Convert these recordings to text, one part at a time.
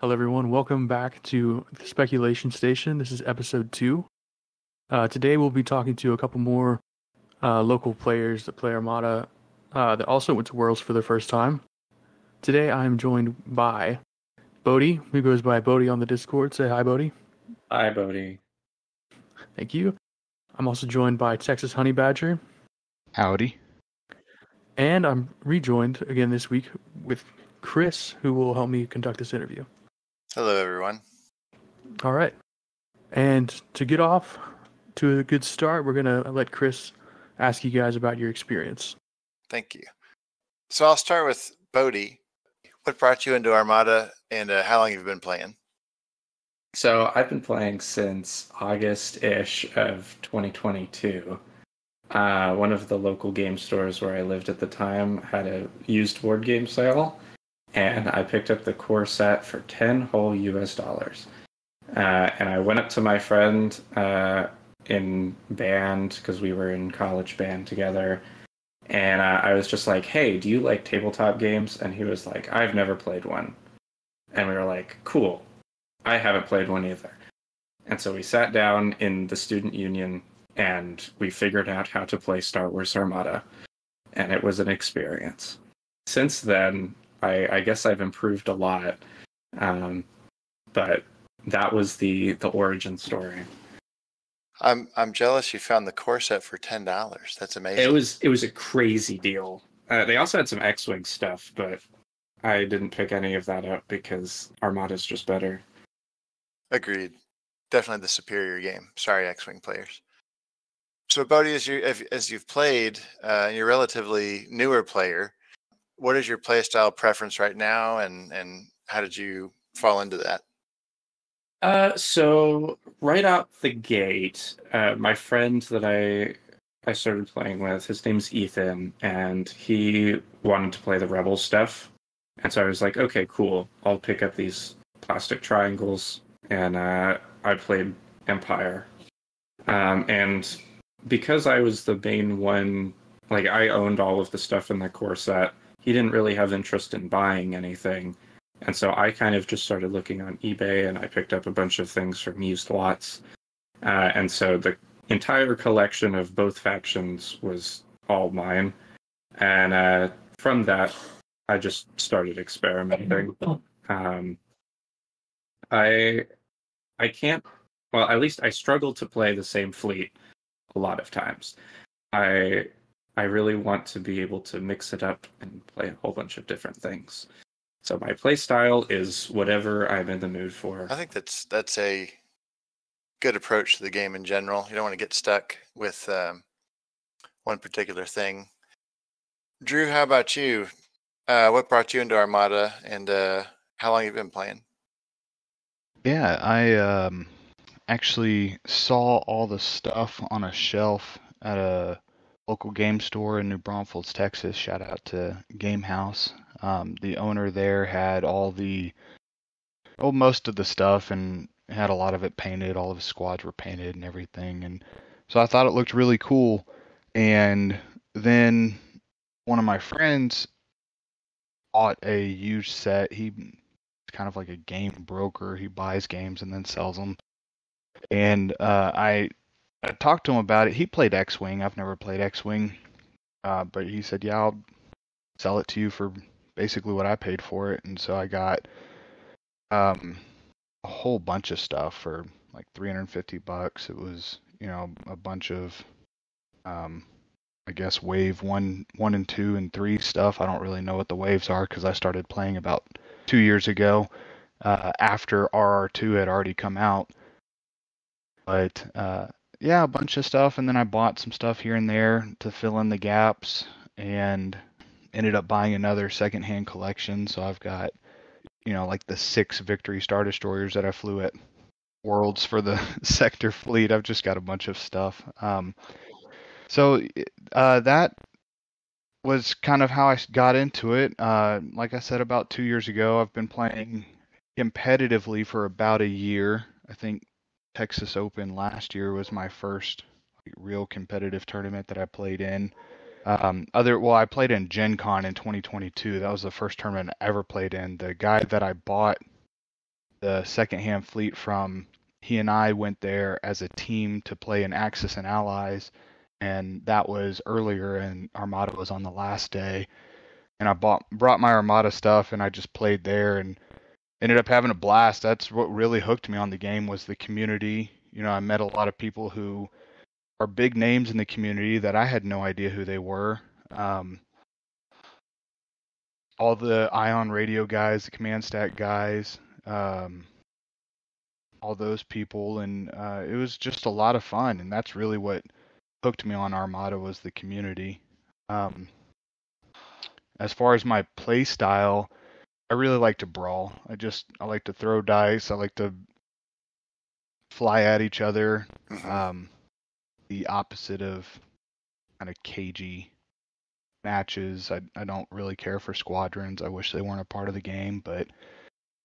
Hello, everyone. Welcome back to the Speculation Station. This is episode two. Uh, today, we'll be talking to a couple more uh, local players that play Armada uh, that also went to Worlds for the first time. Today, I am joined by Bodie, who goes by Bodie on the Discord. Say hi, Bodie. Hi, Bodie. Thank you. I'm also joined by Texas Honey Badger. Howdy. And I'm rejoined again this week with Chris, who will help me conduct this interview. Hello, everyone. All right. And to get off to a good start, we're going to let Chris ask you guys about your experience. Thank you. So I'll start with Bodie. What brought you into Armada and uh, how long have you been playing? So I've been playing since August ish of 2022. Uh, one of the local game stores where I lived at the time had a used board game sale, and I picked up the core set for 10 whole US dollars. Uh, and I went up to my friend uh, in band because we were in college band together. And uh, I was just like, hey, do you like tabletop games? And he was like, I've never played one. And we were like, cool. I haven't played one either. And so we sat down in the student union and we figured out how to play Star Wars Armada. And it was an experience. Since then, I, I guess I've improved a lot. Um, but that was the the origin story. I'm I'm jealous you found the core set for ten dollars. That's amazing. It was it was a crazy deal. Uh, they also had some X-wing stuff, but I didn't pick any of that up because Armada's just better. Agreed. Definitely the superior game. Sorry, X-wing players. So, Bodie, as you as you've played, uh, you're a relatively newer player. What is your playstyle preference right now, and and how did you fall into that? Uh, so right out the gate, uh, my friend that I I started playing with, his name's Ethan, and he wanted to play the Rebel stuff, and so I was like, okay, cool, I'll pick up these plastic triangles, and uh, I played Empire, um, and because I was the main one, like I owned all of the stuff in the core set, he didn't really have interest in buying anything. And so I kind of just started looking on eBay and I picked up a bunch of things from used lots. Uh, and so the entire collection of both factions was all mine. And uh, from that, I just started experimenting. Um, I I can't. Well, at least I struggle to play the same fleet a lot of times. I I really want to be able to mix it up and play a whole bunch of different things. So my play style is whatever I'm in the mood for. I think that's that's a good approach to the game in general. You don't want to get stuck with um, one particular thing. Drew, how about you? Uh, what brought you into Armada, and uh, how long have you been playing? Yeah, I um, actually saw all the stuff on a shelf at a local game store in New Braunfels, Texas. Shout out to Game House. Um, the owner there had all the, oh, most of the stuff and had a lot of it painted. All of his squads were painted and everything. And so I thought it looked really cool. And then one of my friends bought a huge set. He's kind of like a game broker. He buys games and then sells them. And uh, I, I talked to him about it. He played X Wing. I've never played X Wing. Uh, but he said, yeah, I'll sell it to you for basically what I paid for it. And so I got um, a whole bunch of stuff for like 350 bucks. It was, you know, a bunch of, um, I guess wave one, one and two and three stuff. I don't really know what the waves are because I started playing about two years ago uh, after RR2 had already come out. But uh, yeah, a bunch of stuff, and then I bought some stuff here and there to fill in the gaps, and ended up buying another secondhand collection. So I've got, you know, like the six Victory Star Destroyers that I flew at Worlds for the sector fleet. I've just got a bunch of stuff. Um, so uh, that was kind of how I got into it. Uh, like I said, about two years ago, I've been playing competitively for about a year. I think Texas Open last year was my first real competitive tournament that I played in. Um, other well, I played in Gen Con in 2022. That was the first tournament I ever played in. The guy that I bought the secondhand fleet from. He and I went there as a team to play in Axis and Allies, and that was earlier, and Armada was on the last day. And I bought brought my Armada stuff, and I just played there and ended up having a blast. That's what really hooked me on the game was the community. You know, I met a lot of people who are big names in the community that I had no idea who they were. Um, all the Ion Radio guys, the Command Stack guys, um, all those people, and uh, it was just a lot of fun. And that's really what hooked me on Armada was the community. Um, as far as my play style, I really like to brawl. I just I like to throw dice. I like to fly at each other. Mhm. Um, the opposite of kind of cagey matches. I I don't really care for squadrons. I wish they weren't a part of the game, but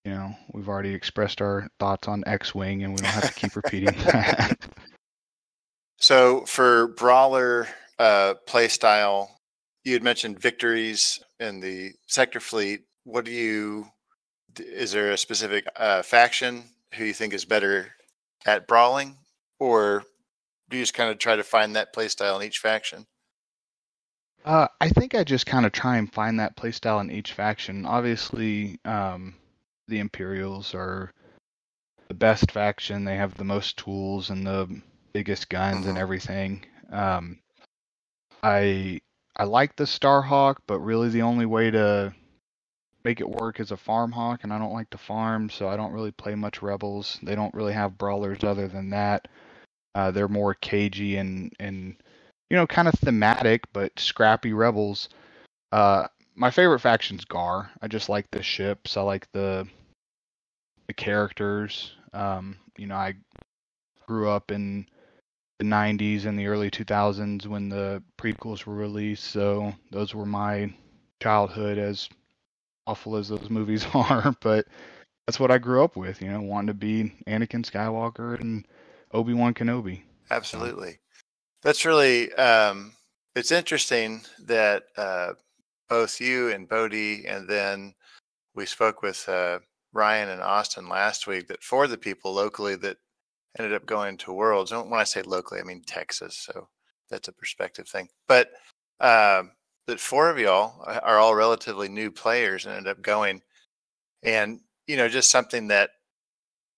you know we've already expressed our thoughts on X-wing, and we don't have to keep repeating that. So for brawler uh, play style, you had mentioned victories in the sector fleet. What do you? Is there a specific uh, faction who you think is better at brawling, or do you just kind of try to find that playstyle in each faction? Uh, I think I just kind of try and find that playstyle in each faction. Obviously, um, the Imperials are the best faction. They have the most tools and the biggest guns and Mhm. everything. Um, I I like the Starhawk, but really the only way to make it work as a farm hawk, and I don't like to farm, so I don't really play much rebels. They don't really have brawlers other than that. Uh, they're more cagey and and you know, kind of thematic but scrappy rebels. Uh, my favorite faction's Gar. I just like the ships. I like the the characters. Um, you know, I grew up in the 90s and the early 2000s when the prequels were released, so those were my childhood as awful as those movies are, but that's what I grew up with, you know, wanting to be Anakin Skywalker and Obi-Wan Kenobi. Absolutely. That's really um, it's interesting that uh, both you and Bodie, and then we spoke with uh, Ryan and Austin last week. That for the people locally that ended up going to Worlds, and when I say locally, I mean Texas. So that's a perspective thing. But um, that four of y'all are all relatively new players and ended up going, and you know, just something that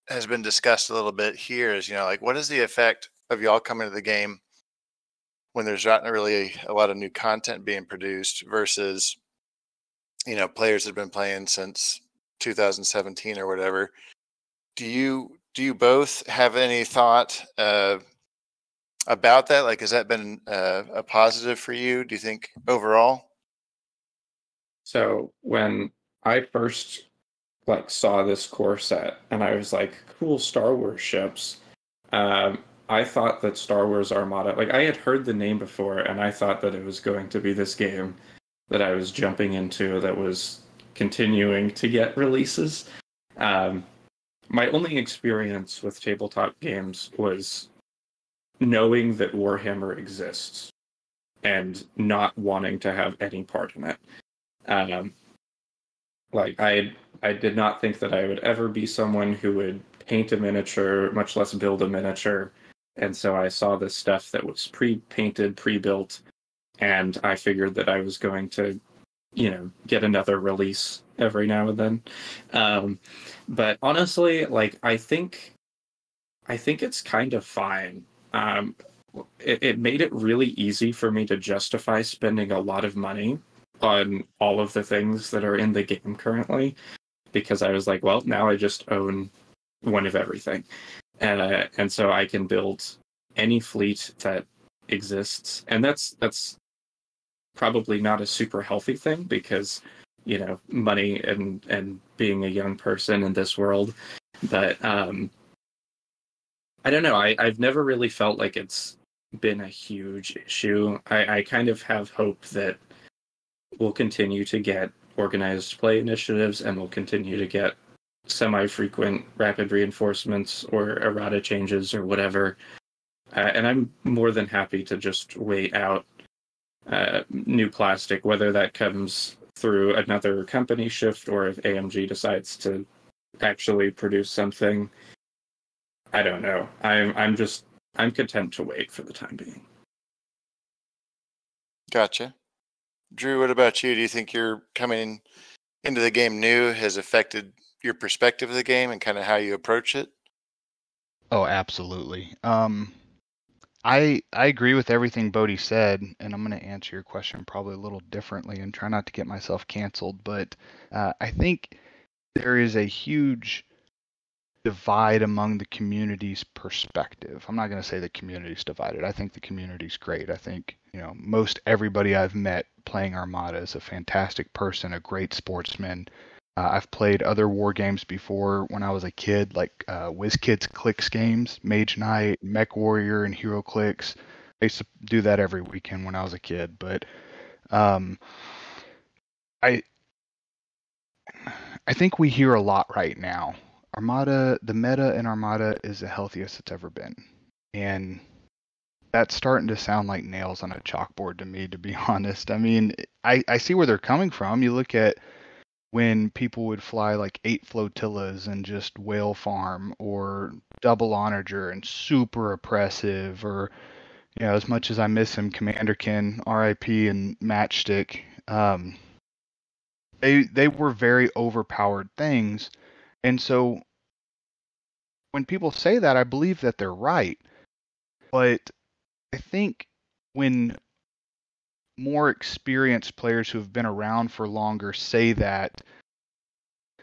has been discussed a little bit here is, you know, like what is the effect of y'all coming to the game when there's not really a lot of new content being produced versus, you know, players that have been playing since 2017 or whatever. Do you do you both have any thought uh, about that? Like, has that been uh, a positive for you? Do you think overall? So when I first like saw this core set and I was like, cool Star Wars ships. Um, I thought that Star Wars Armada, like I had heard the name before, and I thought that it was going to be this game that I was jumping into that was continuing to get releases. Um, my only experience with tabletop games was knowing that Warhammer exists and not wanting to have any part in it. Um, like I, I did not think that I would ever be someone who would paint a miniature, much less build a miniature. And so I saw this stuff that was pre-painted, pre-built, and I figured that I was going to, you know, get another release every now and then. Um, but honestly, like I think, I think it's kind of fine. Um, it, it made it really easy for me to justify spending a lot of money on all of the things that are in the game currently because I was like, well, now I just own one of everything. Uh, and so I can build any fleet that exists. And that's that's probably not a super healthy thing because you know money and and being a young person in this world but um i don't know. I i've never really felt like it's been a huge issue. I i kind of have hope that we'll continue to get organized play initiatives and we'll continue to get semi-frequent rapid reinforcements or errata changes or whatever. Uh, and i'm more than happy to just wait out uh, new plastic whether that comes through another company shift or if amg decides to actually produce something. I don't know. I'm I'm just I'm content to wait for the time being. Gotcha. Drew, what about you? Do you think you're coming into the game new has affected your perspective of the game and kind of how you approach it? Oh, absolutely. Um, I I agree with everything Bodhi said, and I'm going to answer your question probably a little differently and try not to get myself canceled. But uh, I think there is a huge divide among the community's perspective. I'm not going to say the community's divided. I think the community's great. I think you know most everybody I've met playing Armada is a fantastic person, a great sportsman. Uh, I've played other war games before when I was a kid, like uh, WizKids Clix games, Mage Knight, Mech Warrior, and HeroClix. I used to do that every weekend when I was a kid. But um, I I think we hear a lot right now. Armada, the meta in Armada is the healthiest it's ever been, and that's starting to sound like nails on a chalkboard to me. To be honest, I mean, I I see where they're coming from. You look at when people would fly like eight flotillas and just whale farm or double onager and super oppressive or you know as much as i miss him commanderkin rip and matchstick um, they they were very overpowered things and so when people say that i believe that they're right but i think when more experienced players who have been around for longer say that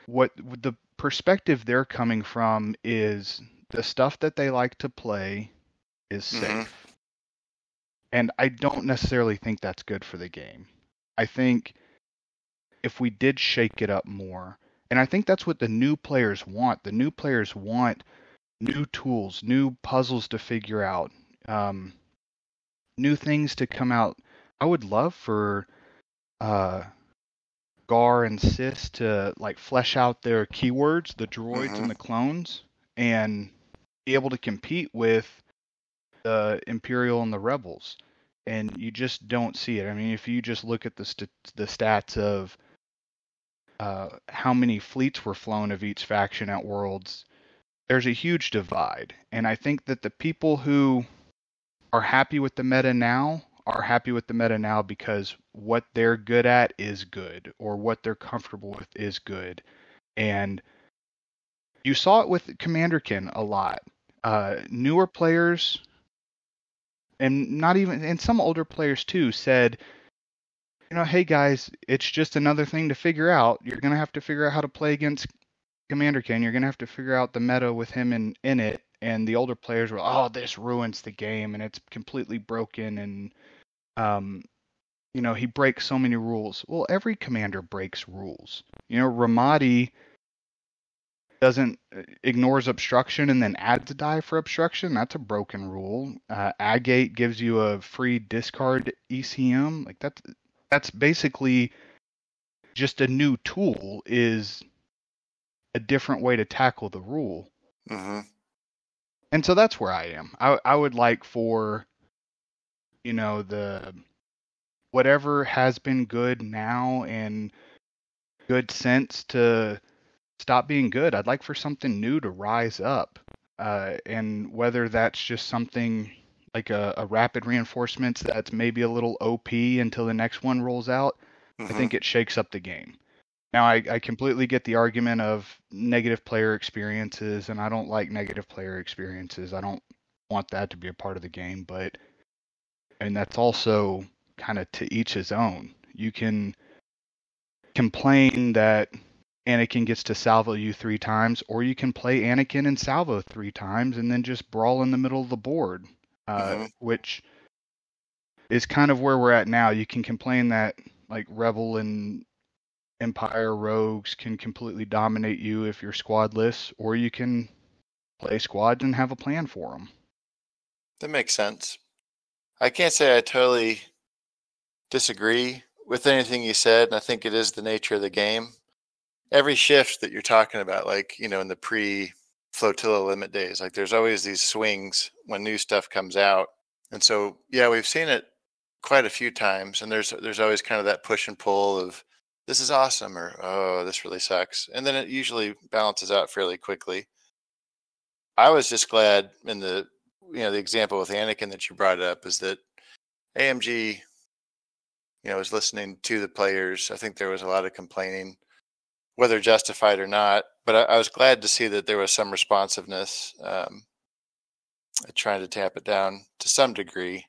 what the perspective they're coming from is the stuff that they like to play is safe. Mm-hmm. And I don't necessarily think that's good for the game. I think if we did shake it up more, and I think that's what the new players want. The new players want new tools, new puzzles to figure out, um, new things to come out I would love for uh, Gar and Sis to like flesh out their keywords, the droids mm-hmm. and the clones, and be able to compete with the Imperial and the Rebels. And you just don't see it. I mean, if you just look at the st- the stats of uh, how many fleets were flown of each faction at Worlds, there's a huge divide. And I think that the people who are happy with the meta now are happy with the meta now because what they're good at is good or what they're comfortable with is good. And you saw it with Commanderkin a lot. Uh, newer players and not even and some older players too said you know hey guys it's just another thing to figure out you're to have to figure out how to play against Commanderkin you're going to have to figure out the meta with him in in it and the older players were oh this ruins the game and it's completely broken and um, you know, he breaks so many rules. Well, every commander breaks rules. You know, Ramadi doesn't uh, ignores obstruction and then adds a die for obstruction. That's a broken rule. Uh, Agate gives you a free discard ECM. Like that's that's basically just a new tool. Is a different way to tackle the rule. Mm-hmm. And so that's where I am. I I would like for you know the whatever has been good now and good sense to stop being good. I'd like for something new to rise up. Uh, and whether that's just something like a, a, rapid reinforcements that's maybe a little OP until the next one rolls out, mm-hmm. I think it shakes up the game. Now, I, I completely get the argument of negative player experiences, and I don't like negative player experiences. I don't want that to be a part of the game, but and that's also kind of to each his own. You can complain that Anakin gets to salvo you three times, or you can play Anakin and salvo three times and then just brawl in the middle of the board, uh, mm-hmm. which is kind of where we're at now. You can complain that like Rebel and Empire rogues can completely dominate you if you're squadless, or you can play squads and have a plan for them. That makes sense. I can't say I totally disagree with anything you said, and I think it is the nature of the game. Every shift that you're talking about, like you know, in the pre flotilla limit days, like there's always these swings when new stuff comes out, and so yeah, we've seen it quite a few times, and there's there's always kind of that push and pull of this is awesome or oh this really sucks and then it usually balances out fairly quickly. I was just glad in the you know the example with anakin that you brought up is that amg you know was listening to the players. I think there was a lot of complaining whether justified or not but i, I was glad to see that there was some responsiveness um, trying to tap it down to some degree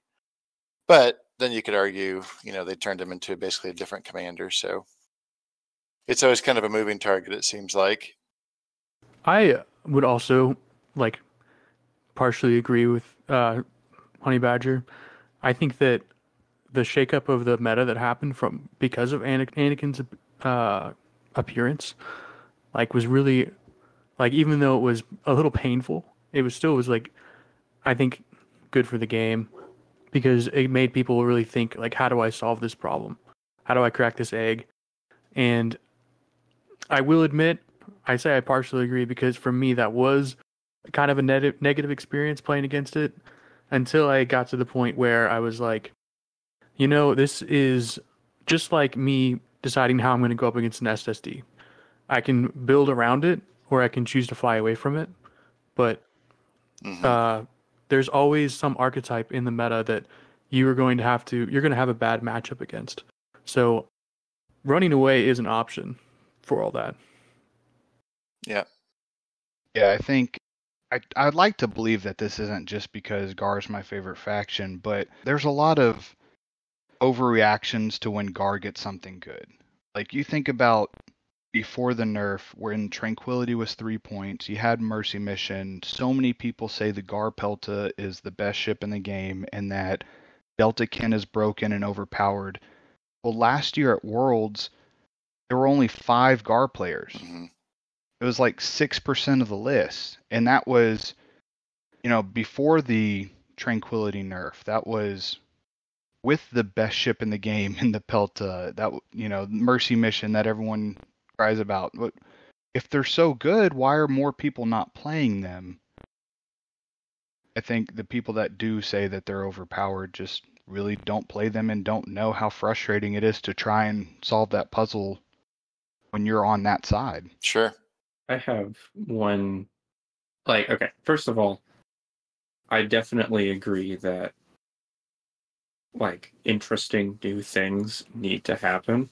but then you could argue you know they turned him into basically a different commander so it's always kind of a moving target. It seems like. I would also like partially agree with uh, Honey Badger. I think that the shakeup of the meta that happened from because of Anakin's uh, appearance, like, was really like even though it was a little painful, it was still was like I think good for the game because it made people really think like how do I solve this problem? How do I crack this egg? And I will admit, I say I partially agree because for me that was kind of a negative negative experience playing against it until I got to the point where I was like, you know, this is just like me deciding how I'm going to go up against an SSD. I can build around it or I can choose to fly away from it, but mm-hmm. uh, there's always some archetype in the meta that you are going to have to you're going to have a bad matchup against. So running away is an option for all that. Yeah. Yeah, I think I I'd like to believe that this isn't just because Gar's my favorite faction, but there's a lot of overreactions to when Gar gets something good. Like you think about before the nerf, when Tranquility was three points, you had Mercy Mission. So many people say the Gar Pelta is the best ship in the game and that Delta Kin is broken and overpowered. Well, last year at Worlds, there were only five GAR players. Mm-hmm. It was like six percent of the list, and that was, you know, before the Tranquility nerf. That was with the best ship in the game in the Pelta. That you know, Mercy Mission that everyone cries about. But if they're so good, why are more people not playing them? I think the people that do say that they're overpowered just really don't play them and don't know how frustrating it is to try and solve that puzzle when you're on that side. Sure. I have one like okay, first of all, I definitely agree that like interesting new things need to happen.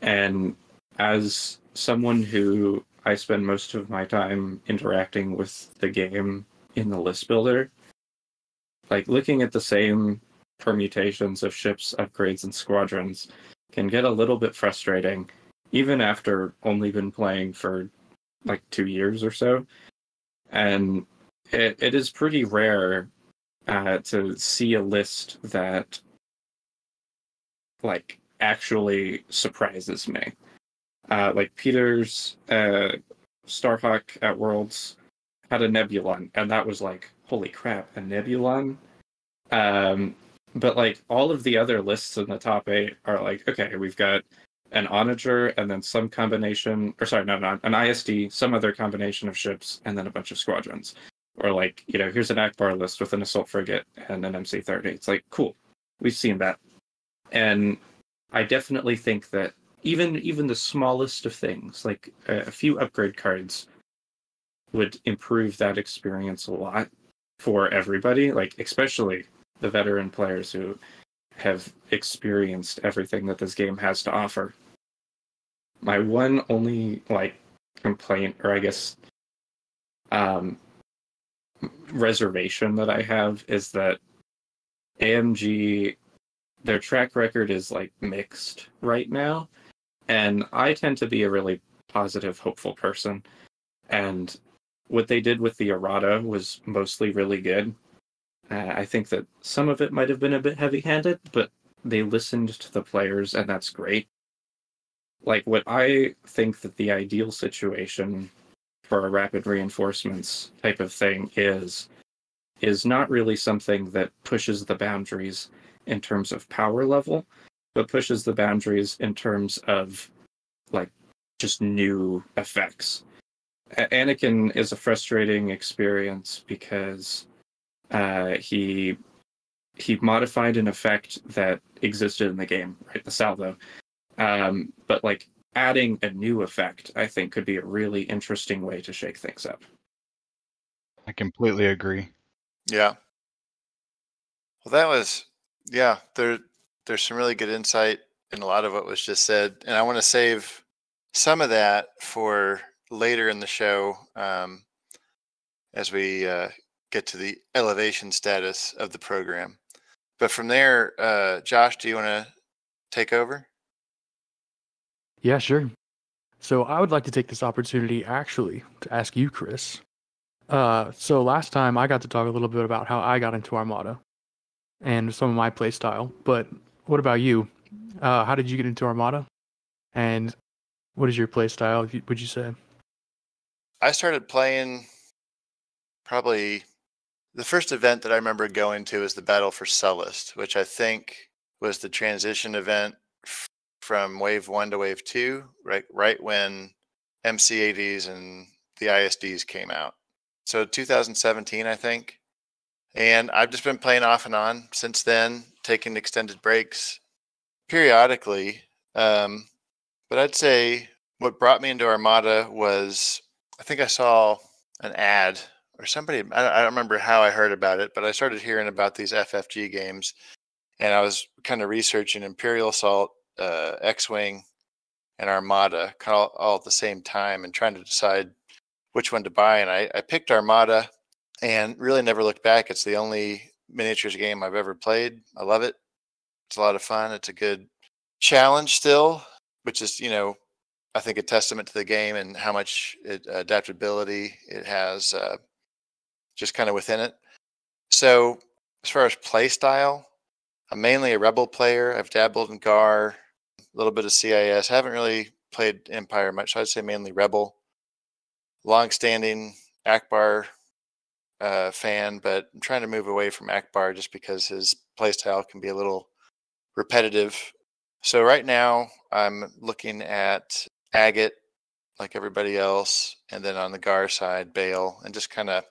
And as someone who I spend most of my time interacting with the game in the list builder, like looking at the same permutations of ships, upgrades, and squadrons can get a little bit frustrating even after only been playing for like two years or so. And it, it is pretty rare uh, to see a list that like actually surprises me. Uh, like Peter's uh, Starhawk at Worlds had a Nebulon, and that was like, holy crap, a Nebulon. Um, but like all of the other lists in the top eight are like, okay, we've got an onager and then some combination or sorry no not an isd some other combination of ships and then a bunch of squadrons. Or like you know here's an Ackbar list with an assault frigate and an mc30 it's like cool. We've seen that. And i definitely think that even even the smallest of things like a, a few upgrade cards would improve that experience a lot for everybody like especially the veteran players who have experienced everything that this game has to offer. My one only like complaint, or I guess um, reservation that I have is that AMG their track record is like mixed right now, and I tend to be a really positive, hopeful person, and what they did with the errata was mostly really good. Uh, I think that some of it might have been a bit heavy handed, but they listened to the players, and that's great. Like, what I think that the ideal situation for a rapid reinforcements type of thing is, is not really something that pushes the boundaries in terms of power level, but pushes the boundaries in terms of, like, just new effects. Anakin is a frustrating experience because uh, he he modified an effect that existed in the game, right? The salvo, Um, but like adding a new effect, I think could be a really interesting way to shake things up. I completely agree. Yeah. Well, that was yeah. There, there's some really good insight in a lot of what was just said, and I want to save some of that for later in the show um, as we uh, get to the elevation status of the program. But from there, uh, Josh, do you want to take over? Yeah, sure. So I would like to take this opportunity actually to ask you, Chris. Uh, so last time I got to talk a little bit about how I got into Armada and some of my play style. But what about you? Uh, how did you get into Armada? And what is your play style? Would you say? I started playing probably the first event that I remember going to was the Battle for Sullust, which I think was the transition event from Wave One to Wave Two, right right when MC80s and the ISDs came out. So 2017, I think. And I've just been playing off and on since then, taking extended breaks periodically. Um, but I'd say what brought me into Armada was I think I saw an ad or somebody, I don't remember how I heard about it, but I started hearing about these FFG games and I was kind of researching Imperial Assault, uh, X Wing, and Armada kind of all, all, at the same time and trying to decide which one to buy. And I, I picked Armada and really never looked back. It's the only miniatures game I've ever played. I love it. It's a lot of fun. It's a good challenge still, which is, you know, I think a testament to the game and how much it, adaptability it has uh, just kind of within it. So as far as play style, I'm mainly a Rebel player. I've dabbled in GAR, a little bit of CIS. I haven't really played Empire much, so I'd say mainly Rebel. Long-standing Ackbar uh, fan, but I'm trying to move away from Ackbar just because his playstyle can be a little repetitive. So right now I'm looking at Agate, like everybody else, and then on the Gar side, Bail, and just kind of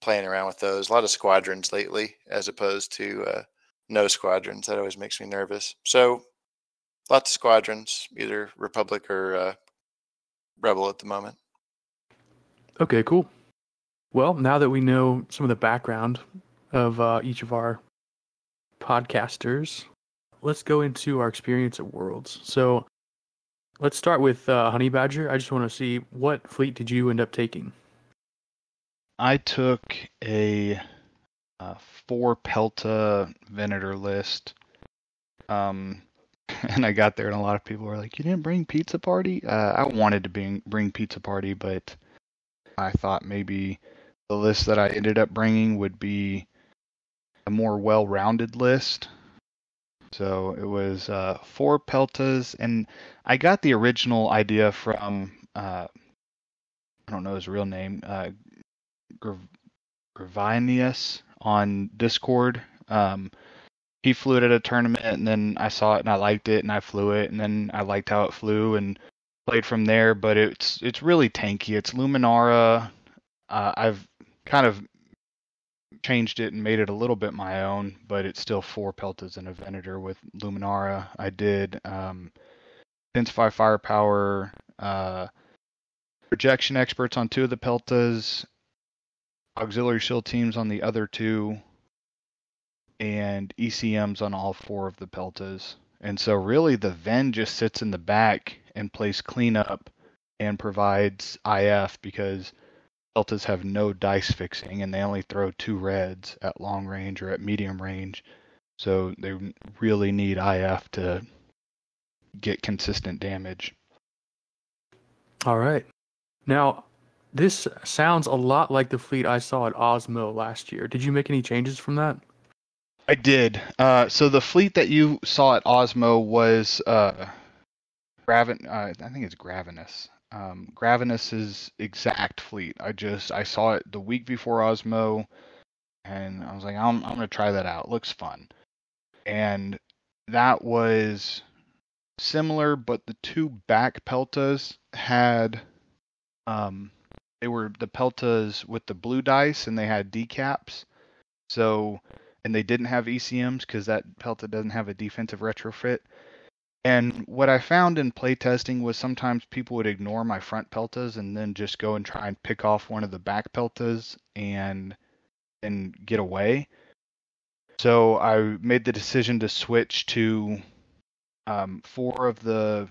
playing around with those. A lot of squadrons lately, as opposed to uh, no squadrons. That always makes me nervous. So lots of squadrons, either Republic or uh, Rebel at the moment. Okay, cool. Well, now that we know some of the background of uh, each of our podcasters, let's go into our experience at Worlds. So let's start with uh, Honey Badger. I just want to see what fleet did you end up taking? I took a, a four Pelta Venator list. Um, and I got there, and a lot of people were like, "You didn't bring Pizza Party." Uh, I wanted to bring bring Pizza Party, but I thought maybe the list that I ended up bringing would be a more well-rounded list. So it was uh, four Peltas, and I got the original idea from uh, I don't know his real name, uh, Gravinius on Discord. Um, he flew it at a tournament, and then I saw it and I liked it, and I flew it, and then I liked how it flew and played from there. But it's it's really tanky. It's Luminara. Uh, I've kind of changed it and made it a little bit my own, but it's still four Peltas and a Venator with Luminara. I did um, Intensify Firepower, uh, Projection Experts on two of the Peltas, auxiliary shield teams on the other two, and ECMs on all four of the Peltas. And so really the Ven just sits in the back and plays cleanup and provides IF because Peltas have no dice fixing and they only throw two reds at long range or at medium range. So they really need IF to get consistent damage. All right. Now, this sounds a lot like the fleet I saw at Osmo last year. Did you make any changes from that? I did. Uh, so the fleet that you saw at Osmo was uh, Graven. Uh, I think it's Gravinus. Um, Gravinus's exact fleet. I just I saw it the week before Osmo, and I was like, I'm I'm gonna try that out. Looks fun, and that was similar, but the two back peltas had um they were the peltas with the blue dice and they had decaps. So and they didn't have ECMs because that pelta doesn't have a defensive retrofit. And what I found in playtesting was sometimes people would ignore my front peltas and then just go and try and pick off one of the back peltas and and get away. So I made the decision to switch to um, four of the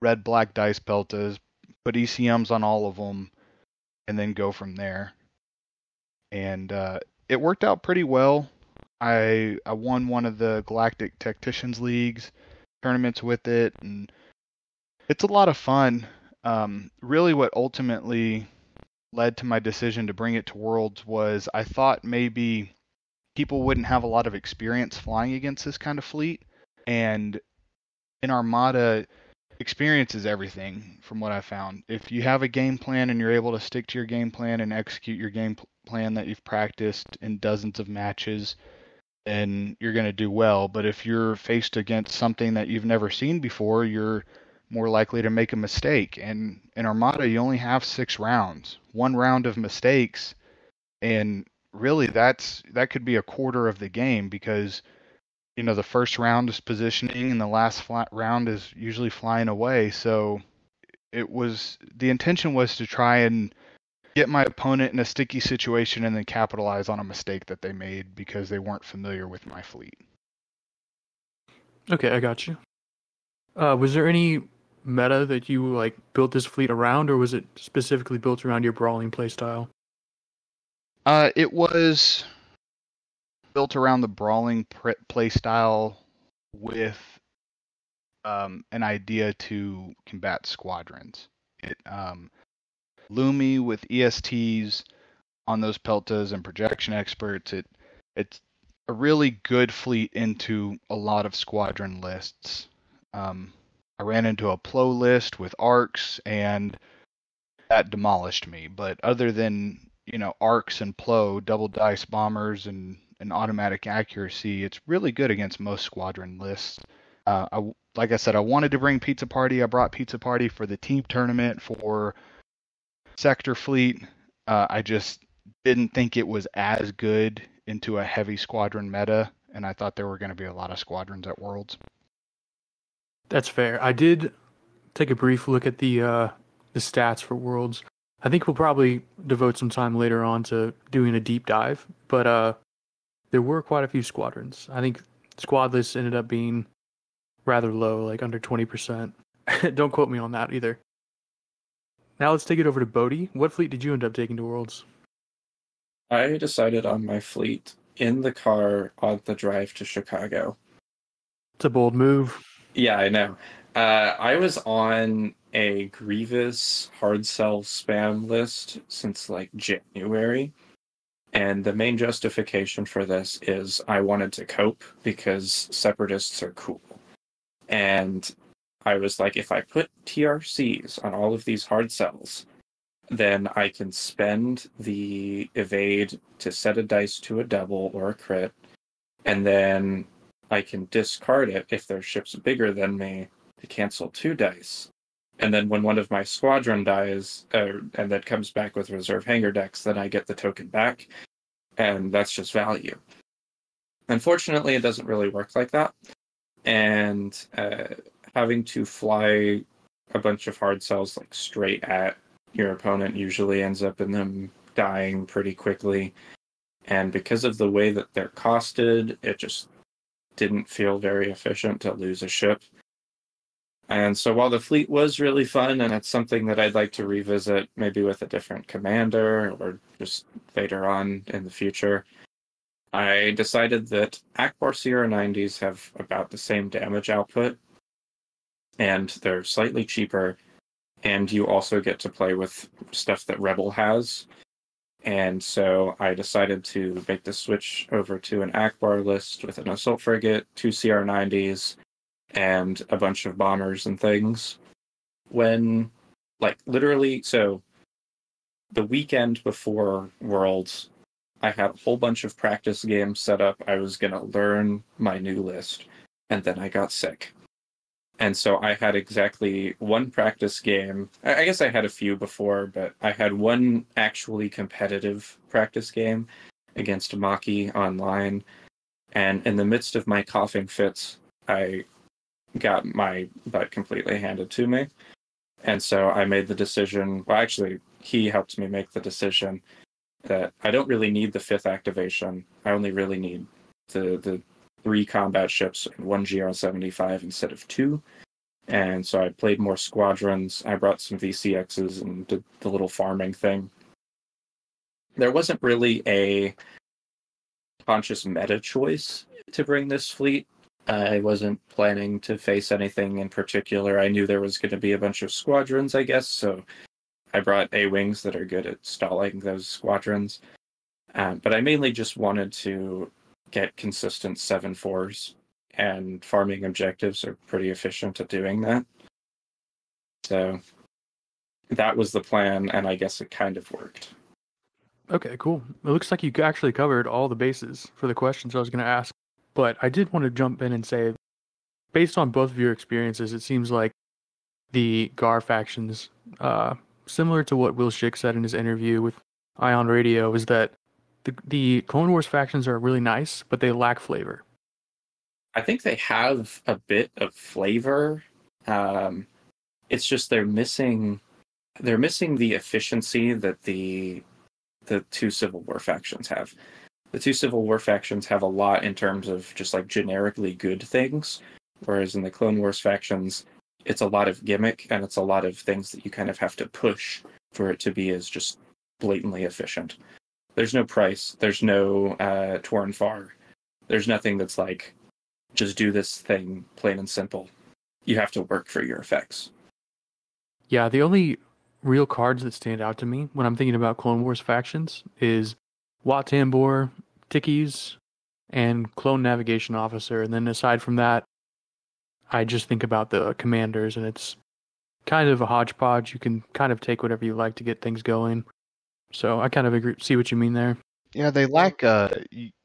red black dice peltas, put ECMs on all of them, and then go from there. And uh, it worked out pretty well. I I won one of the Galactic Tacticians Leagues tournaments with it, and it's a lot of fun. Um, really, what ultimately led to my decision to bring it to Worlds was I thought maybe people wouldn't have a lot of experience flying against this kind of fleet, and in Armada, experience is everything from what I found. If you have a game plan and you're able to stick to your game plan and execute your game plan that you've practiced in dozens of matches, then you're going to do well. But if you're faced against something that you've never seen before, you're more likely to make a mistake. And in Armada, you only have six rounds, one round of mistakes, and really that's that could be a quarter of the game because you know the first round is positioning and the last flat round is usually flying away. So it was the intention was to try and get my opponent in a sticky situation and then capitalize on a mistake that they made because they weren't familiar with my fleet. Okay, I got you. Uh, was there any meta that you like built this fleet around, or was it specifically built around your brawling playstyle? Uh, it was built around the brawling playstyle with um, an idea to combat squadrons. It um, Lumi with ESTs on those Peltas and projection experts. It it's a really good fleet into a lot of squadron lists. Um, I ran into a Plo list with arcs and that demolished me. But other than you know arcs and Plo, double dice bombers and an automatic accuracy, it's really good against most squadron lists. Uh, I, like I said, I wanted to bring Pizza Party. I brought Pizza Party for the team tournament for sector fleet. Uh, I just didn't think it was as good into a heavy squadron meta, and I thought there were going to be a lot of squadrons at Worlds. That's fair. I did take a brief look at the uh, the stats for Worlds. I think we'll probably devote some time later on to doing a deep dive, but uh, there were quite a few squadrons. I think squad lists ended up being rather low, like under twenty percent. Don't quote me on that either. Now let's take it over to Bodhi. What fleet did you end up taking to Worlds? I decided on my fleet in the car on the drive to Chicago. It's a bold move. Yeah, I know. Uh, I was on a Grievous Hardcell spam list since like January. And the main justification for this is I wanted to cope because separatists are cool. And I was like, if I put TRCs on all of these Hardcells, then I can spend the evade to set a dice to a double or a crit, and then I can discard it if their ship's bigger than me to cancel two dice. And then when one of my squadron dies, uh, and that comes back with reserve hangar decks, then I get the token back, and that's just value. Unfortunately, it doesn't really work like that. And uh, having to fly a bunch of Hardcells like straight at your opponent usually ends up in them dying pretty quickly. And because of the way that they're costed, it just didn't feel very efficient to lose a ship. And so while the fleet was really fun and it's something that I'd like to revisit maybe with a different commander or just later on in the future, I decided that Ackbar CR90s have about the same damage output and they're slightly cheaper. And you also get to play with stuff that Rebel has. And so I decided to make the switch over to an Ackbar list with an assault frigate, two CR90s, and a bunch of bombers and things. When, like, literally, so the weekend before Worlds, I had a whole bunch of practice games set up. I was going to learn my new list, and then I got sick and so I had exactly one practice game. I guess I had a few before, but I had one actually competitive practice game against Maki online. And in the midst of my coughing fits, I got my butt completely handed to me. And so I made the decision. Well, actually, he helped me make the decision that I don't really need the fifth activation. I only really need the the three combat ships and one GR seventy five instead of two. And so I played more squadrons. I brought some VCXs and did the little farming thing. There wasn't really a conscious meta choice to bring this fleet. I wasn't planning to face anything in particular. I knew there was going to be a bunch of squadrons, I guess, so I brought A wings that are good at stalling those squadrons. Um, but I mainly just wanted to get consistent seven fours, and farming objectives are pretty efficient at doing that. So that was the plan, and I guess it kind of worked. Okay, cool. It looks like you actually covered all the bases for the questions I was going to ask. But I did want to jump in and say, based on both of your experiences, it seems like the GAR factions, uh, similar to what Will Schick said in his interview with Ion Radio, is that the, the Clone Wars factions are really nice, but they lack flavor. I think they have a bit of flavor. Um, it's just they're missing they're missing the efficiency that the the two Civil War factions have. The two Civil War factions have a lot in terms of just like generically good things, whereas in the Clone Wars factions, it's a lot of gimmick and it's a lot of things that you kind of have to push for it to be as just blatantly efficient. There's no price. There's no uh, Torn Far. There's nothing that's like just do this thing plain and simple. You have to work for your effects. Yeah, the only real cards that stand out to me when I'm thinking about Clone Wars factions is Wat Tambor, Tikkes, and Clone Navigation Officer. And then aside from that, I just think about the commanders, and it's kind of a hodgepodge. You can kind of take whatever you like to get things going. So I kind of agree. See what you mean there. Yeah, they lack uh,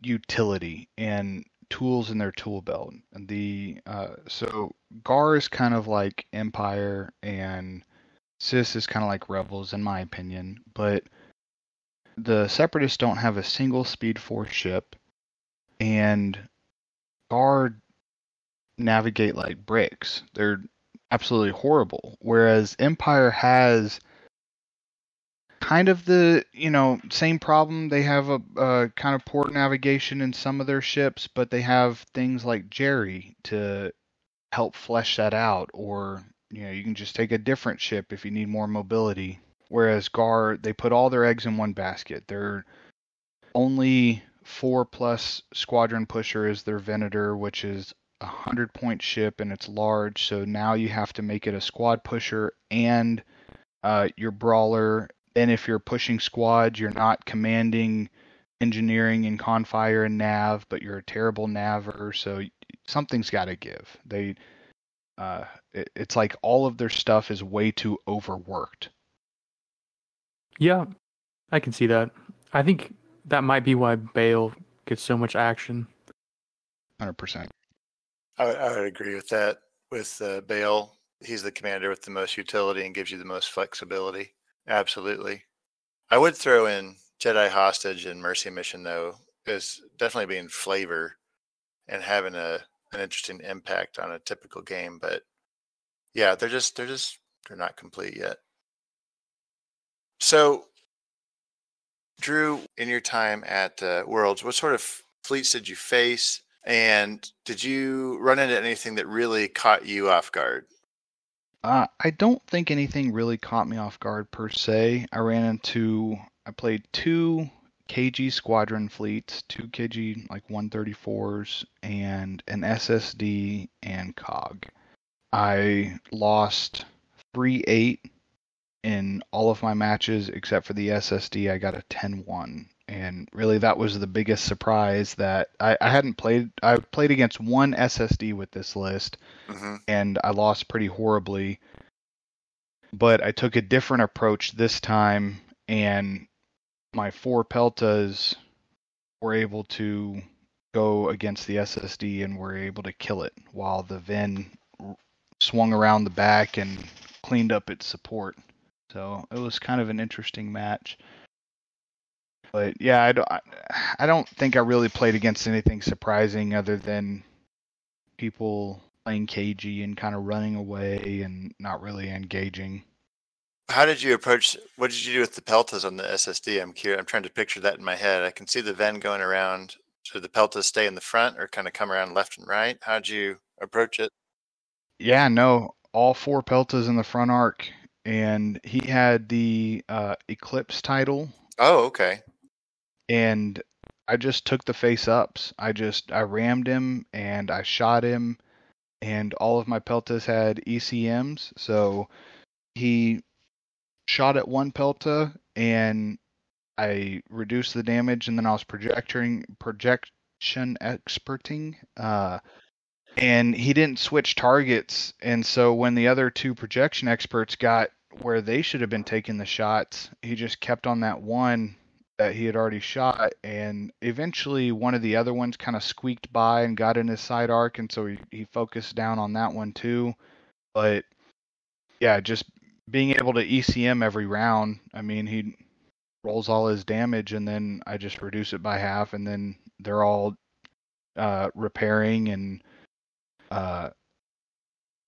utility and tools in their tool belt. And the uh, so GAR is kind of like Empire, and CIS is kind of like Rebels, in my opinion. But the Separatists don't have a single Speed Force ship, and GAR navigate like bricks. They're absolutely horrible. Whereas Empire has kind of the you know same problem. They have a, a, kind of port navigation in some of their ships, but they have things like Jerry to help flesh that out. Or you know you can just take a different ship if you need more mobility. Whereas GAR, they put all their eggs in one basket. They're only four plus squadron pusher is their Venator, which is a hundred point ship and it's large. So now you have to make it a squad pusher and uh, your brawler. And if you're pushing squads, you're not commanding engineering and confire and nav, but you're a terrible naver. So something's got to give. They, uh, it, it's like all of their stuff is way too overworked. Yeah, I can see that. I think that might be why Bail gets so much action. Hundred percent. I would, I would agree with that. With uh, Bail, he's the commander with the most utility and gives you the most flexibility. Absolutely. I would throw in Jedi Hostage and Mercy Mission though, as definitely being flavor and having a an interesting impact on a typical game. But yeah, they're just they're just they're not complete yet. So, Drew, in your time at uh, Worlds, what sort of fleets did you face? And did you run into anything that really caught you off guard? Uh, I don't think anything really caught me off guard per se. I ran into, I played two KG squadron fleets, two KG like 134s, and an SSD and COG. I lost 3 8 in all of my matches except for the SSD. I got a 10 1 and really that was the biggest surprise that I, I hadn't played. I played against one SSD with this list, mm-hmm. and I lost pretty horribly. But I took a different approach this time, and my four Peltas were able to go against the SSD and were able to kill it, while the Ven swung around the back and cleaned up its support. So it was kind of an interesting match. But yeah, I don't. I don't think I really played against anything surprising other than people playing cagey and kind of running away and not really engaging. How did you approach? What did you do with the peltas on the SSD? I'm curious. I'm trying to picture that in my head. I can see the Ven going around. Should the peltas stay in the front or kind of come around left and right? How'd you approach it? Yeah, no, all four peltas in the front arc, and he had the uh, Eclipse title, Oh, okay. And I just took the face ups. I just I rammed him and I shot him, and all of my peltas had ECMs, so he shot at one pelta and I reduced the damage, and then I was projecting projection experting. Uh, and he didn't switch targets and so when the other two projection experts got where they should have been taking the shots he just kept on that one that he had already shot and eventually one of the other ones kind of squeaked by and got in his side arc and so he, he focused down on that one too but yeah just being able to ecm every round i mean he rolls all his damage and then i just reduce it by half and then they're all uh, repairing and uh,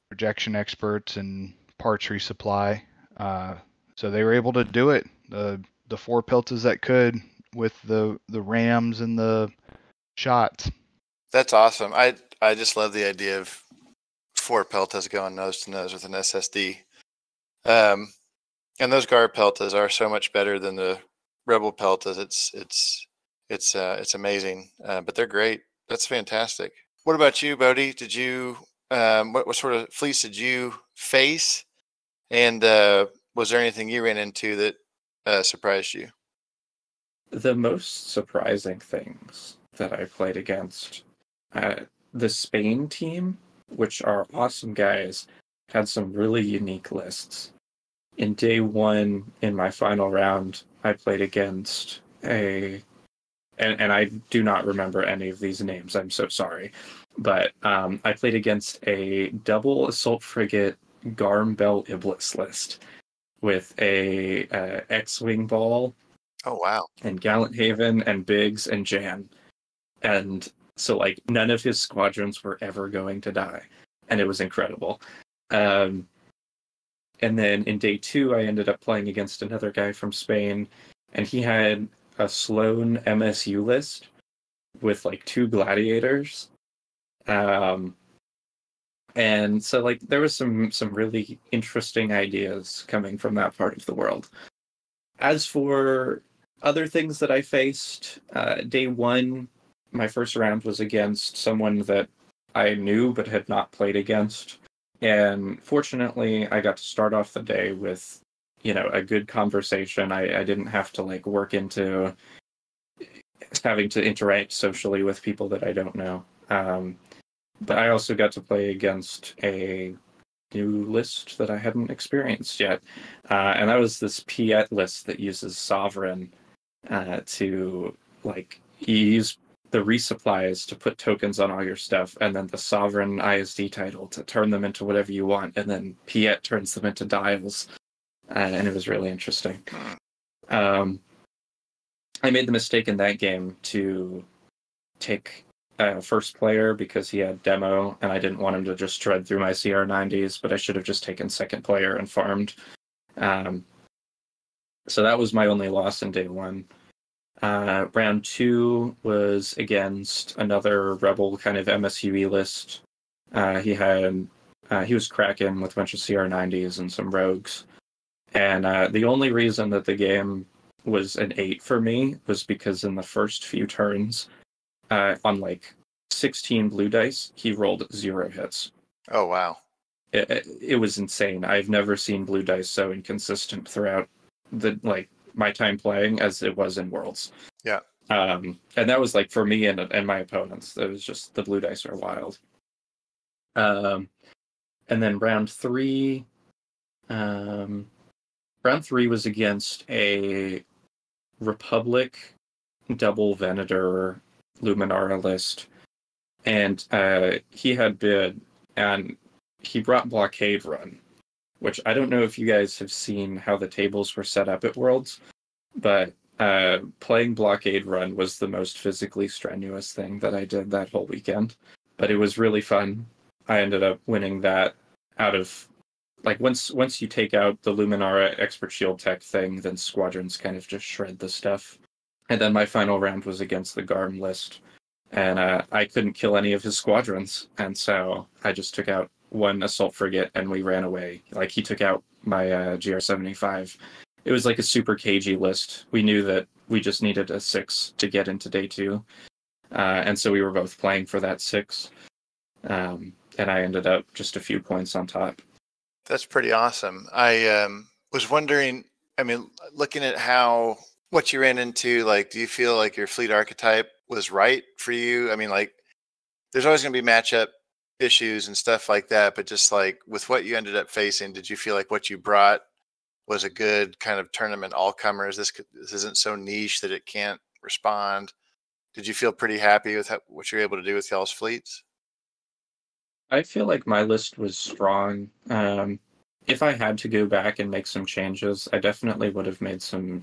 projection experts and parts resupply. Uh, so they were able to do it. The the four peltas that could with the the rams and the shots. That's awesome. I I just love the idea of four peltas going nose to nose with an SSD. Um, and those guard peltas are so much better than the rebel peltas. It's it's it's uh, it's amazing. Uh, but they're great. That's fantastic. What about you, Bodie? Did you um, what what sort of fleece did you face? And uh, was there anything you ran into that uh, surprised you? The most surprising things that I played against uh, the Spain team, which are awesome guys, had some really unique lists. In day one, in my final round, I played against a, and, and I do not remember any of these names. I'm so sorry, but um, I played against a double assault frigate Garm Bel Iblis list with a uh, X-wing ball Oh wow! and Gallant Haven and Biggs and Jan. And so like none of his squadrons were ever going to die. And it was incredible. Um and then in day two I ended up playing against another guy from Spain and he had a Sloane MSU list with like two gladiators. Um and so like there was some some really interesting ideas coming from that part of the world. As for other things that I faced, uh, day one, my first round was against someone that I knew but had not played against. And fortunately, I got to start off the day with, you know, a good conversation. I, I didn't have to like work into having to interact socially with people that I don't know. Um, but I also got to play against a new list that I hadn't experienced yet. Uh, and that was this Piet list that uses Sovereign uh, to like use the resupplies to put tokens on all your stuff, and then the sovereign ISD title to turn them into whatever you want, and then Piet turns them into dials, uh, and it was really interesting. Um, I made the mistake in that game to take uh, first player because he had demo, and I didn't want him to just tread through my CR90s, but I should have just taken second player and farmed. Um, so that was my only loss in day one. Uh, round two was against another rebel kind of MSUE list. Uh, he had uh, he was cracking with a bunch of CR90s and some rogues, and uh, the only reason that the game was an eight for me was because in the first few turns, uh, on like 16 blue dice, he rolled zero hits. Oh wow! It, it, it was insane. I've never seen blue dice so inconsistent throughout the like my time playing as it was in Worlds. Yeah. Um, and that was like for me and and my opponents. It was just the blue dice are wild. Um, and then round three, um, round three was against a Republic double Venator Luminara list, and uh, he had bid and he brought Blockade Run, which I don't know if you guys have seen how the tables were set up at Worlds, but uh, playing Blockade Run was the most physically strenuous thing that I did that whole weekend. But it was really fun. I ended up winning that out of like once once you take out the Luminara expert shield tech thing, then squadrons kind of just shred the stuff. And then my final round was against the Garm list, and uh, I couldn't kill any of his squadrons, and so I just took out one assault frigate and we ran away. Like he took out my uh, GR seventy five. It was like a super cagey list. We knew that we just needed a six to get into day two, uh, and so we were both playing for that six. Um, and I ended up just a few points on top. That's pretty awesome. I um, was wondering. I mean, looking at how what you ran into, like, do you feel like your fleet archetype was right for you? I mean, like, there's always going to be matchup issues and stuff like that, but just like with what you ended up facing, did you feel like what you brought was a good kind of tournament all comers? This this isn't so niche that it can't respond. Did you feel pretty happy with how, what you're able to do with y'all's fleets? I feel like my list was strong. Um, if I had to go back and make some changes, I definitely would have made some.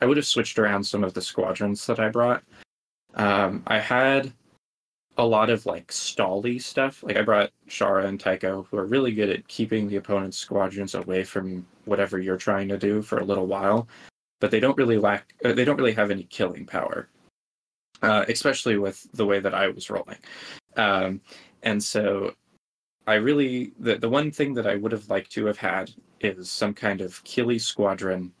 I would have switched around some of the squadrons that I brought. Um, I had a lot of like stally stuff. Like I brought Shara and Tycho, who are really good at keeping the opponent's squadrons away from whatever you're trying to do for a little while, but they don't really lack. Uh, they don't really have any killing power, uh, especially with the way that I was rolling. Um, and so I really the the one thing that I would have liked to have had is some kind of killy squadron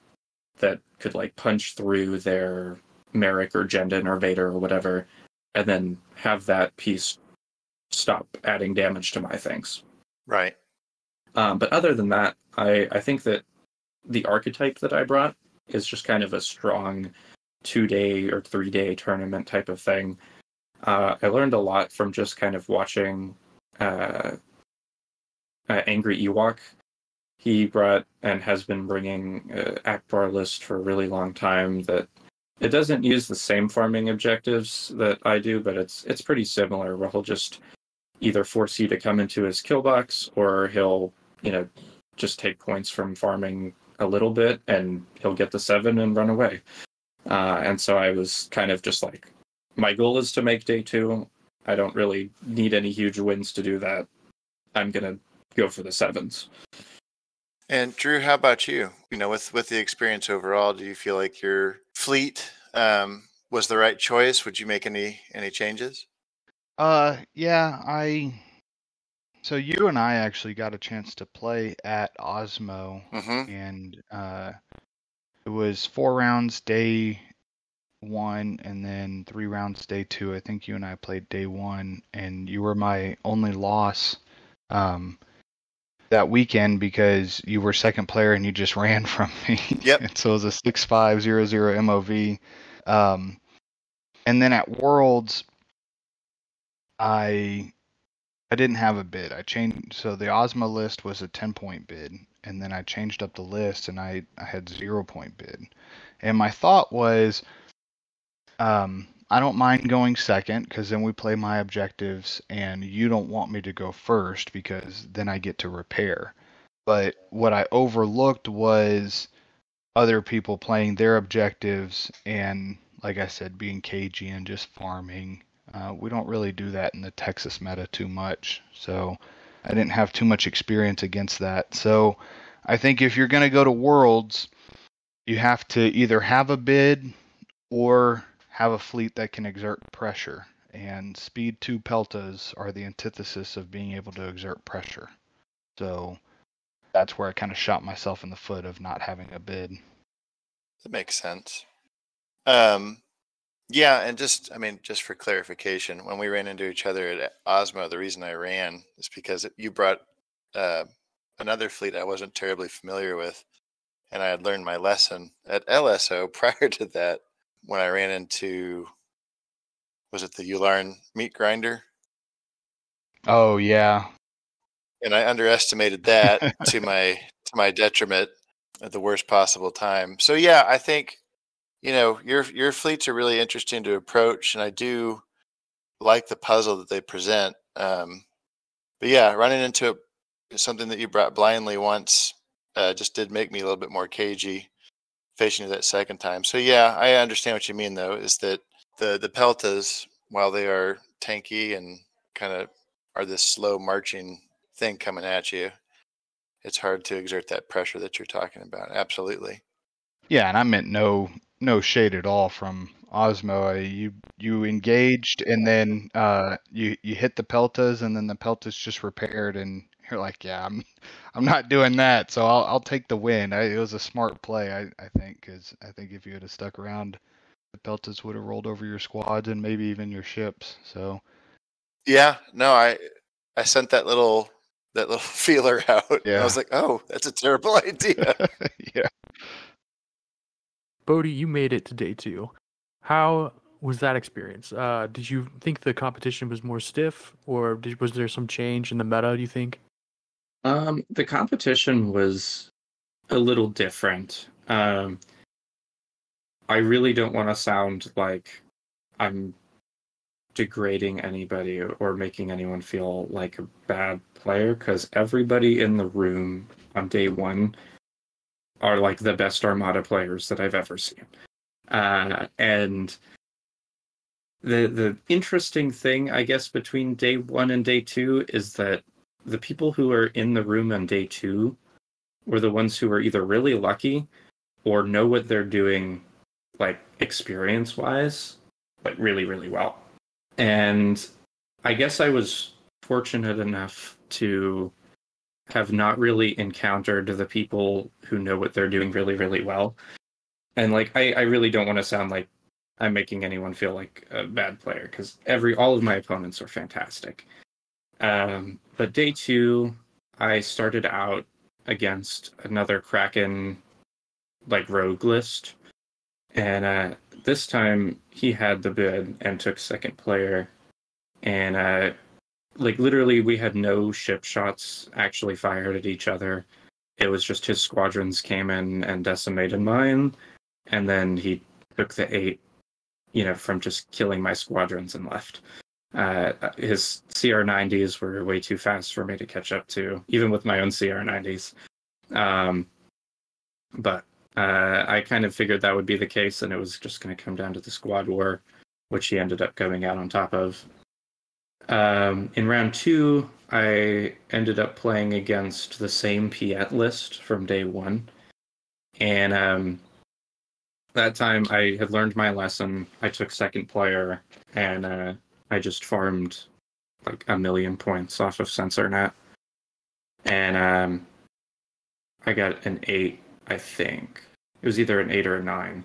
that could like punch through their Merrick or Jendon or Vader or whatever, and then have that piece stop adding damage to my things. Right. Um, but other than that, I I think that the archetype that I brought is just kind of a strong two day or three day tournament type of thing. Uh, I learned a lot from just kind of watching uh, uh, Angry Ewok. He brought and has been bringing uh, Ackbar list for a really long time. That it doesn't use the same farming objectives that I do, but it's it's pretty similar. Where he'll just either force you to come into his kill box, or he'll you know just take points from farming a little bit, and he'll get the seven and run away. Uh, and so I was kind of just like, my goal is to make day two. I don't really need any huge wins to do that. I'm gonna go for the sevens. And Drew, how about you? You know, with with the experience overall, do you feel like your fleet um, was the right choice? Would you make any any changes? Uh, yeah, I. So you and I actually got a chance to play at Osmo, Mm-hmm. and uh, it was four rounds day one, and then three rounds day two. I think you and I played day one, and you were my only loss. Um, that weekend because you were second player and you just ran from me. Yep. and so it was a six five zero zero MOV. Um, and then at Worlds, I I didn't have a bid. I changed so the Osmo list was a ten point bid, and then I changed up the list and I I had zero point bid. And my thought was, um, I don't mind going second because then we play my objectives, and you don't want me to go first because then I get to repair. But what I overlooked was other people playing their objectives and, like I said, being cagey and just farming. Uh, we don't really do that in the Texas meta too much, so I didn't have too much experience against that. So I think if you're going to go to Worlds, you have to either have a bid or have a fleet that can exert pressure. And speed 2 peltas are the antithesis of being able to exert pressure. So that's where I kind of shot myself in the foot of not having a bid. That makes sense. Um, yeah, and just I mean, just for clarification, when we ran into each other at Osmo, the reason I ran is because you brought uh, another fleet I wasn't terribly familiar with, and I had learned my lesson at LSO prior to that when I ran into was it the Yularen meat grinder, Oh yeah, and I underestimated that to my to my detriment at the worst possible time. So yeah, I think you know your your fleets are really interesting to approach, and I do like the puzzle that they present. Um, but yeah, running into something that you brought blindly once uh, just did make me a little bit more cagey facing you that second time. So yeah, I understand what you mean though. Is that the the peltas, while they are tanky and kind of are this slow marching thing coming at you, it's hard to exert that pressure that you're talking about. Absolutely. Yeah, and I meant no no shade at all from Osmo. You you engaged and then uh, you you hit the peltas and then the peltas just repaired and you're like, yeah, I'm I'm not doing that. So I'll I'll take the win. I, it was a smart play, I I think, because I think if you had stuck around, the peltas would have rolled over your squads and maybe even your ships. So Yeah, no, I I sent that little that little feeler out. and I was like, oh, that's a terrible idea. yeah. Bodie, you made it to day two. How was that experience? Uh, did you think the competition was more stiff, or did, was there some change in the meta? Do you think? Um, the competition was a little different. Um, I really don't want to sound like I'm degrading anybody or making anyone feel like a bad player because everybody in the room on day one are like the best Armada players that I've ever seen. Uh, and the the interesting thing, I guess, between day one and day two is that the people who are in the room on day two were the ones who are either really lucky or know what they're doing like experience wise like really really well. And i guess i was fortunate enough to have not really encountered the people who know what they're doing really really well. And like i, I really don't want to sound like i'm making anyone feel like a bad player because every all of my opponents are fantastic um, but day two, I started out against another Kraken like rogue list. And uh, this time he had the bid and took second player. And uh, like literally, we had no ship shots actually fired at each other. It was just his squadrons came in and decimated mine. And then he took the eight, you know, from just killing my squadrons and left uh, his CR90s were way too fast for me to catch up to, even with my own CR90s. Um, but uh, I kind of figured that would be the case, and it was just going to come down to the squad war, which he ended up going out on top of. Um, in round two, I ended up playing against the same Piet list from day one. And um, that time I had learned my lesson. I took second player and uh, I just farmed like a million points off of SensorNet. And um, I got an eight, I think. It was either an eight or a nine.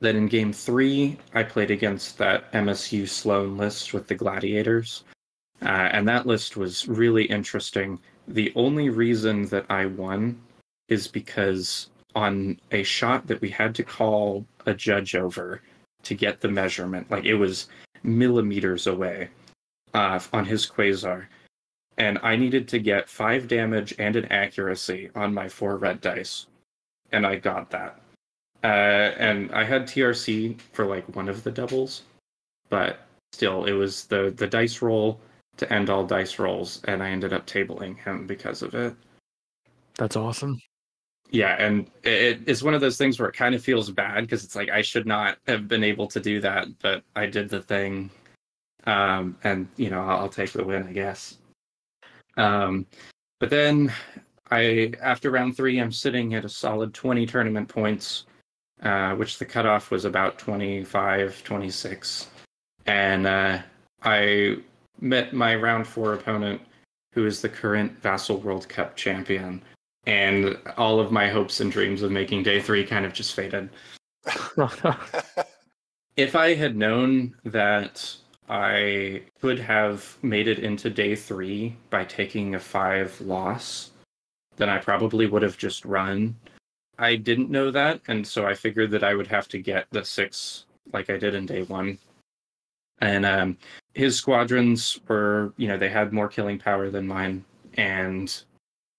Then in game three, I played against that MSU Sloane list with the Gladiators. Uh, and that list was really interesting. The only reason that I won is because on a shot that we had to call a judge over to get the measurement, like it was millimeters away uh, on his quasar. And I needed to get five damage and an accuracy on my four red dice. And I got that. Uh, and I had TRC for like one of the doubles, but still, it was the, the dice roll to end all dice rolls, and I ended up tabling him because of it. That's awesome. Yeah, and it is one of those things where it kind of feels bad because it's like I should not have been able to do that, but I did the thing, um, and you know I'll, I'll take the win, I guess. Um, but then I, after round three, I'm sitting at a solid 20 tournament points, uh, which the cutoff was about 25, 26, and uh, I met my round four opponent, who is the current Vassal World Cup champion and all of my hopes and dreams of making day three kind of just faded. If I had known that I could have made it into day three by taking a five loss, then I probably would have just run. I didn't know that, and so I figured that I would have to get the six like I did in day one. And um, his squadrons were, you know, they had more killing power than mine, and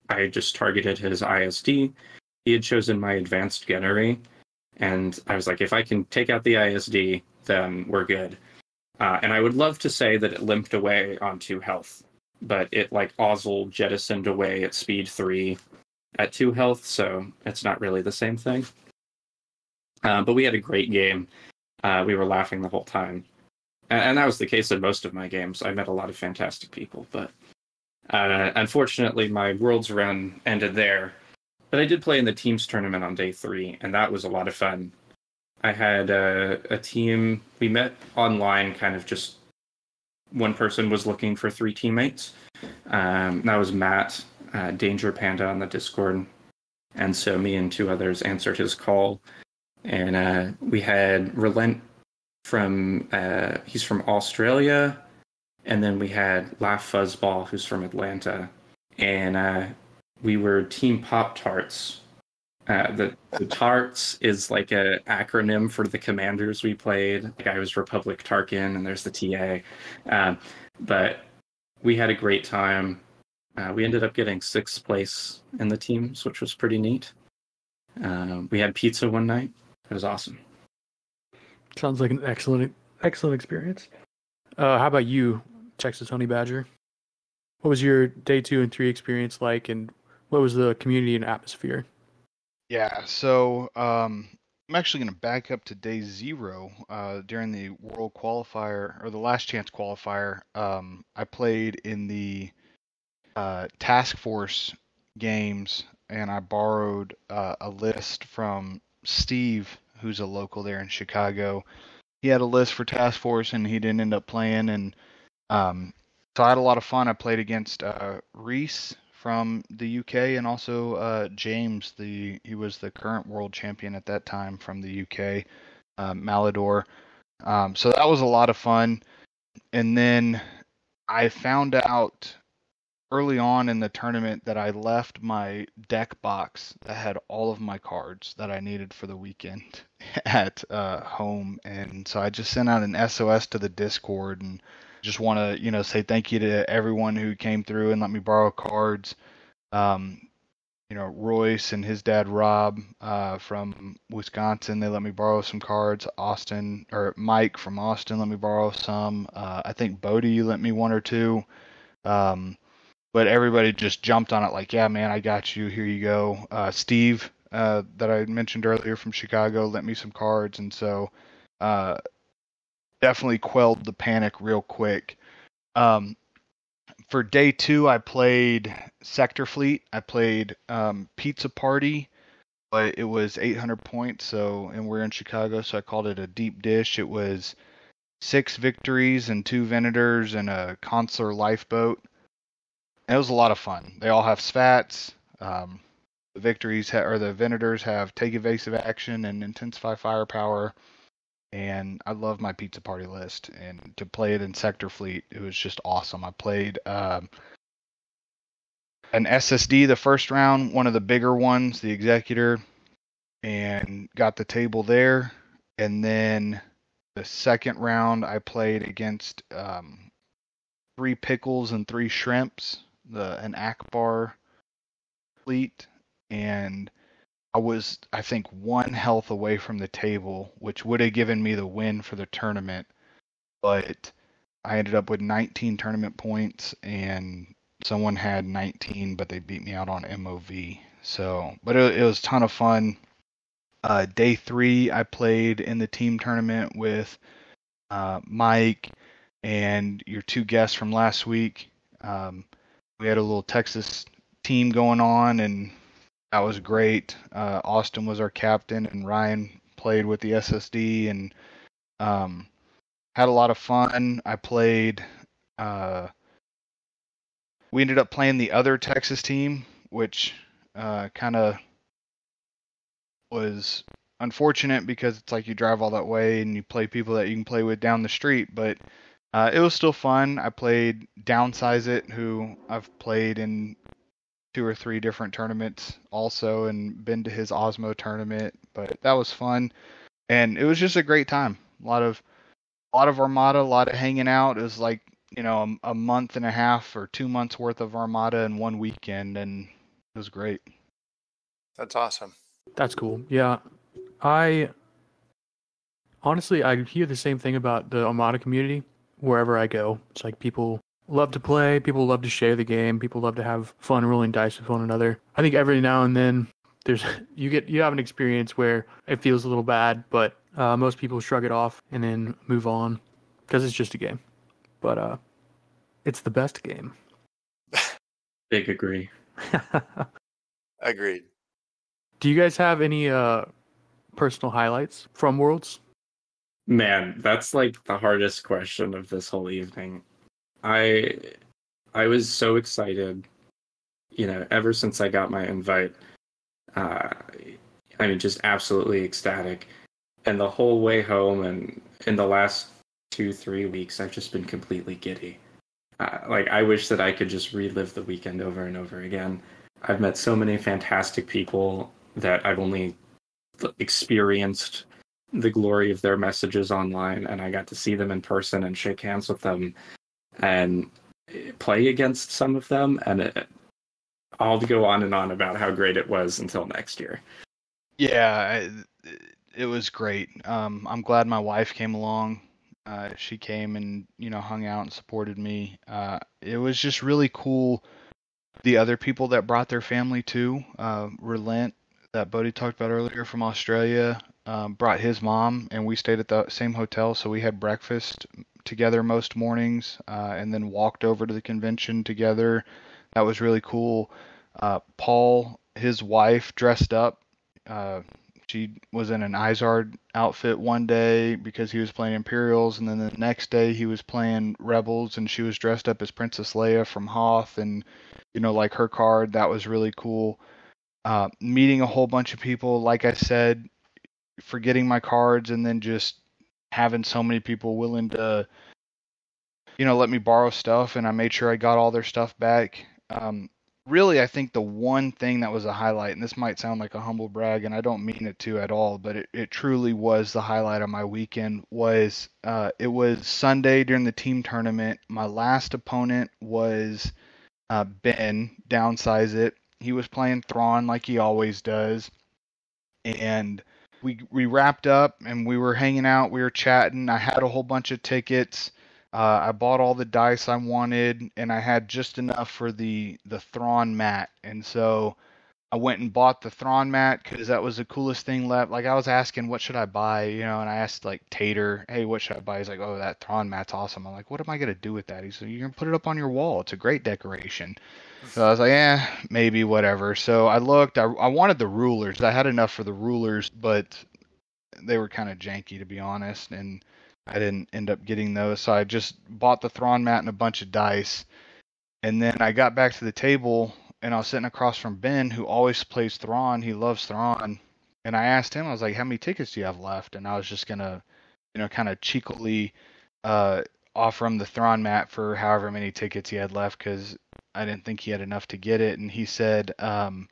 I just targeted his ISD. He had chosen my advanced gunnery, and I was like, if I can take out the ISD, then we're good. Uh, and I would love to say that it limped away onto health, but it like Ozzel jettisoned away at speed three at two health, so it's not really the same thing. Uh, but we had a great game. Uh, we were laughing the whole time. and, and that was the case in most of my games. I met a lot of fantastic people, but uh, unfortunately, my Worlds run ended there. But I did play in the teams tournament on day three, and that was a lot of fun. I had a, a team. We met online, kind of just one person was looking for three teammates. Um, that was Matt, uh, Danger Panda on the Discord, and so me and two others answered his call, and uh, we had Relent from uh, he's from Australia, and then we had Laugh Fuzzball who's from Atlanta, and uh, we were Team Pop Tarts. Uh, the, the Tarts is like an acronym for the commanders we played. The guy was Republic Tarkin, and there's the TA. Um, but we had a great time. Uh, we ended up getting sixth place in the teams, which was pretty neat. Uh, we had pizza one night. It was awesome. Sounds like an excellent, excellent experience. Uh, how about you, Texas Honey Badger? What was your day two and three experience like, and what was the community and atmosphere? Yeah, so um, I'm actually going to back up to day zero. Uh, during the World Qualifier or the Last Chance Qualifier, um, I played in the uh, Task Force games, and I borrowed uh, a list from Steve, who's a local there in Chicago. He had a list for Task Force, and he didn't end up playing, and um, so I had a lot of fun. I played against uh, Reese from the UK and also uh, James, the he was the current world champion at that time from the UK, uh, Malador. Um, so that was a lot of fun. And then I found out early on in the tournament that I left my deck box that had all of my cards that I needed for the weekend at uh, home, and so I just sent out an SOS to the Discord and just want to you know say thank you to everyone who came through and let me borrow cards. Um, you know Royce and his dad Rob uh, from Wisconsin, they let me borrow some cards. Austin or Mike from Austin let me borrow some. Uh, I think Bodie you lent me one or two. Um, but everybody just jumped on it like, yeah, man, I got you. Here you go. Uh, Steve, uh, that I mentioned earlier from Chicago, lent me some cards, and so uh, definitely quelled the panic real quick. Um, for day two, I played Sector Fleet. I played um, Pizza Party, but it was 800 points. So, and we're in Chicago, so I called it a deep dish. It was six victories and two Venators and a Consular lifeboat. It was a lot of fun. They all have spats. Um, the victories ha- or the Venators have take evasive action and intensify firepower and I love my pizza party list. And to play it in Sector Fleet, it was just awesome. I played um, an SSD the first round, one of the bigger ones, the Executor, and got the table there. And then the second round, I played against um, three pickles and three shrimps, the an Ackbar fleet, and I was, I think, one health away from the table, which would have given me the win for the tournament. But I ended up with 19 tournament points, and someone had 19, but they beat me out on MOV. So, but it, it was a ton of fun. Uh, day three, I played in the team tournament with uh, Mike and your two guests from last week. Um, we had a little Texas team going on, and that was great. Uh, Austin was our captain, and Ryan played with the SSD, and um, had a lot of fun. I played. Uh, we ended up playing the other Texas team, which uh, kind of was unfortunate because it's like you drive all that way and you play people that you can play with down the street, but uh, it was still fun. I played Downsize It, who I've played in two or three different tournaments also and been to his Osmo tournament, but that was fun. And it was just a great time. A lot of a lot of Armada, a lot of hanging out. It was like, you know, a, a month and a half or 2 months worth of Armada in one weekend and it was great. That's awesome. That's cool. Yeah. I honestly I hear the same thing about the Armada community wherever I go. It's like people love to play. People love to share the game. People love to have fun rolling dice with one another. I think every now and then there's you get you have an experience where it feels a little bad, but uh, most people shrug it off and then move on. because it's just a game, but uh, it's the best game. Big agree. Agreed. Do you guys have any uh personal highlights from Worlds? Man, that's like the hardest question of this whole evening. I I was so excited, you know, ever since I got my invite. Uh, I mean, just absolutely ecstatic. And the whole way home, and in the last two three weeks, I've just been completely giddy. Uh, like I wish that I could just relive the weekend over and over again. I've met so many fantastic people that I've only experienced the glory of their messages online and I got to see them in person and shake hands with them and play against some of them and it, I'll go on and on about how great it was until next year. Yeah, it was great. Um, I'm glad my wife came along. Uh, she came and you know hung out and supported me. Uh, it was just really cool. The other people that brought their family too, uh, Relent that Bodie talked about earlier from Australia um, brought his mom, and we stayed at the same hotel, so we had breakfast together most mornings, uh, and then walked over to the convention together. That was really cool. Uh, Paul, his wife, dressed up. Uh, she was in an Izard outfit one day because he was playing Imperials, and then the next day he was playing Rebels, and she was dressed up as Princess Leia from Hoth, and you know, like her card. That was really cool uh, meeting a whole bunch of people. Like I said, forgetting my cards and then just having so many people willing to, you know, let me borrow stuff. And I made sure I got all their stuff back. Um, really, I think the one thing that was a highlight, and this might sound like a humble brag, and I don't mean it to at all, but it, it truly was the highlight of my weekend. Was uh, it was Sunday during the team tournament? My last opponent was uh, Ben. Downsize it he was playing Thrawn like he always does. And we we wrapped up and we were hanging out, we were chatting. I had a whole bunch of tickets. Uh, I bought all the dice I wanted, and I had just enough for the the Thrawn mat. And so I went and bought the Thrawn mat because that was the coolest thing left. Like I was asking, what should I buy? You know, and I asked like Tater, hey, what should I buy? He's like, oh, that Thrawn mat's awesome. I'm like, what am I gonna do with that? He's like, you're gonna put it up on your wall. It's a great decoration. So I was like, yeah, maybe whatever. So I looked. I, I wanted the rulers. I had enough for the rulers, but they were kind of janky to be honest, and I didn't end up getting those. So I just bought the Thrawn mat and a bunch of dice. And then I got back to the table and I was sitting across from Ben, who always plays Thrawn. He loves Thrawn. And I asked him, I was like, how many tickets do you have left? And I was just going to, you know, kind of cheekily uh, offer him the Thrawn mat for however many tickets he had left because I didn't think he had enough to get it. And he said um,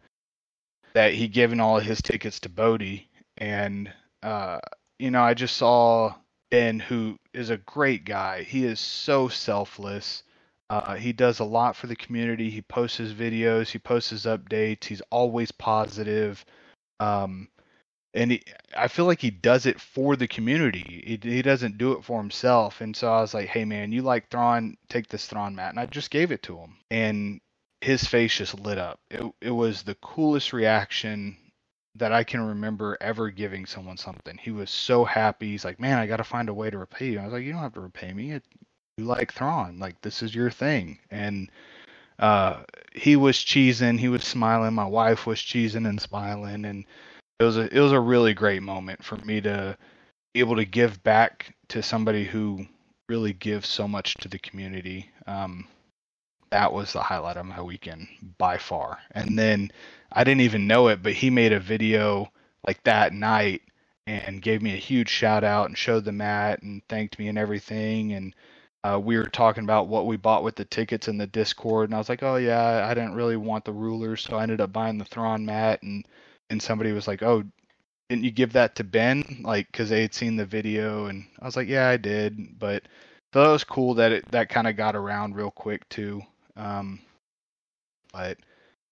that he'd given all his tickets to Bodie. And, uh, you know, I just saw Ben, who is a great guy. He is so selfless. Uh, he does a lot for the community. He posts his videos, he posts his updates. He's always positive. Um, and he, I feel like he does it for the community. He, he doesn't do it for himself. And so I was like, "Hey, man, you like Thrawn? Take this Thrawn mat." And I just gave it to him, and his face just lit up. It it was the coolest reaction that I can remember ever giving someone something. He was so happy. He's like, "Man, I got to find a way to repay you." I was like, "You don't have to repay me. It, you like Thrawn, like this is your thing. And uh, he was cheesing, he was smiling. My wife was cheesing and smiling, and it was a it was a really great moment for me to be able to give back to somebody who really gives so much to the community. Um, that was the highlight of my weekend by far. And then I didn't even know it, but he made a video like that night and gave me a huge shout out and showed the mat and thanked me and everything and uh, we were talking about what we bought with the tickets in the Discord, and I was like, "Oh yeah, I didn't really want the rulers, so I ended up buying the Thrawn mat." And and somebody was like, "Oh, didn't you give that to Ben?" Like, because they had seen the video, and I was like, "Yeah, I did." But so that was cool that it that kind of got around real quick too. Um, but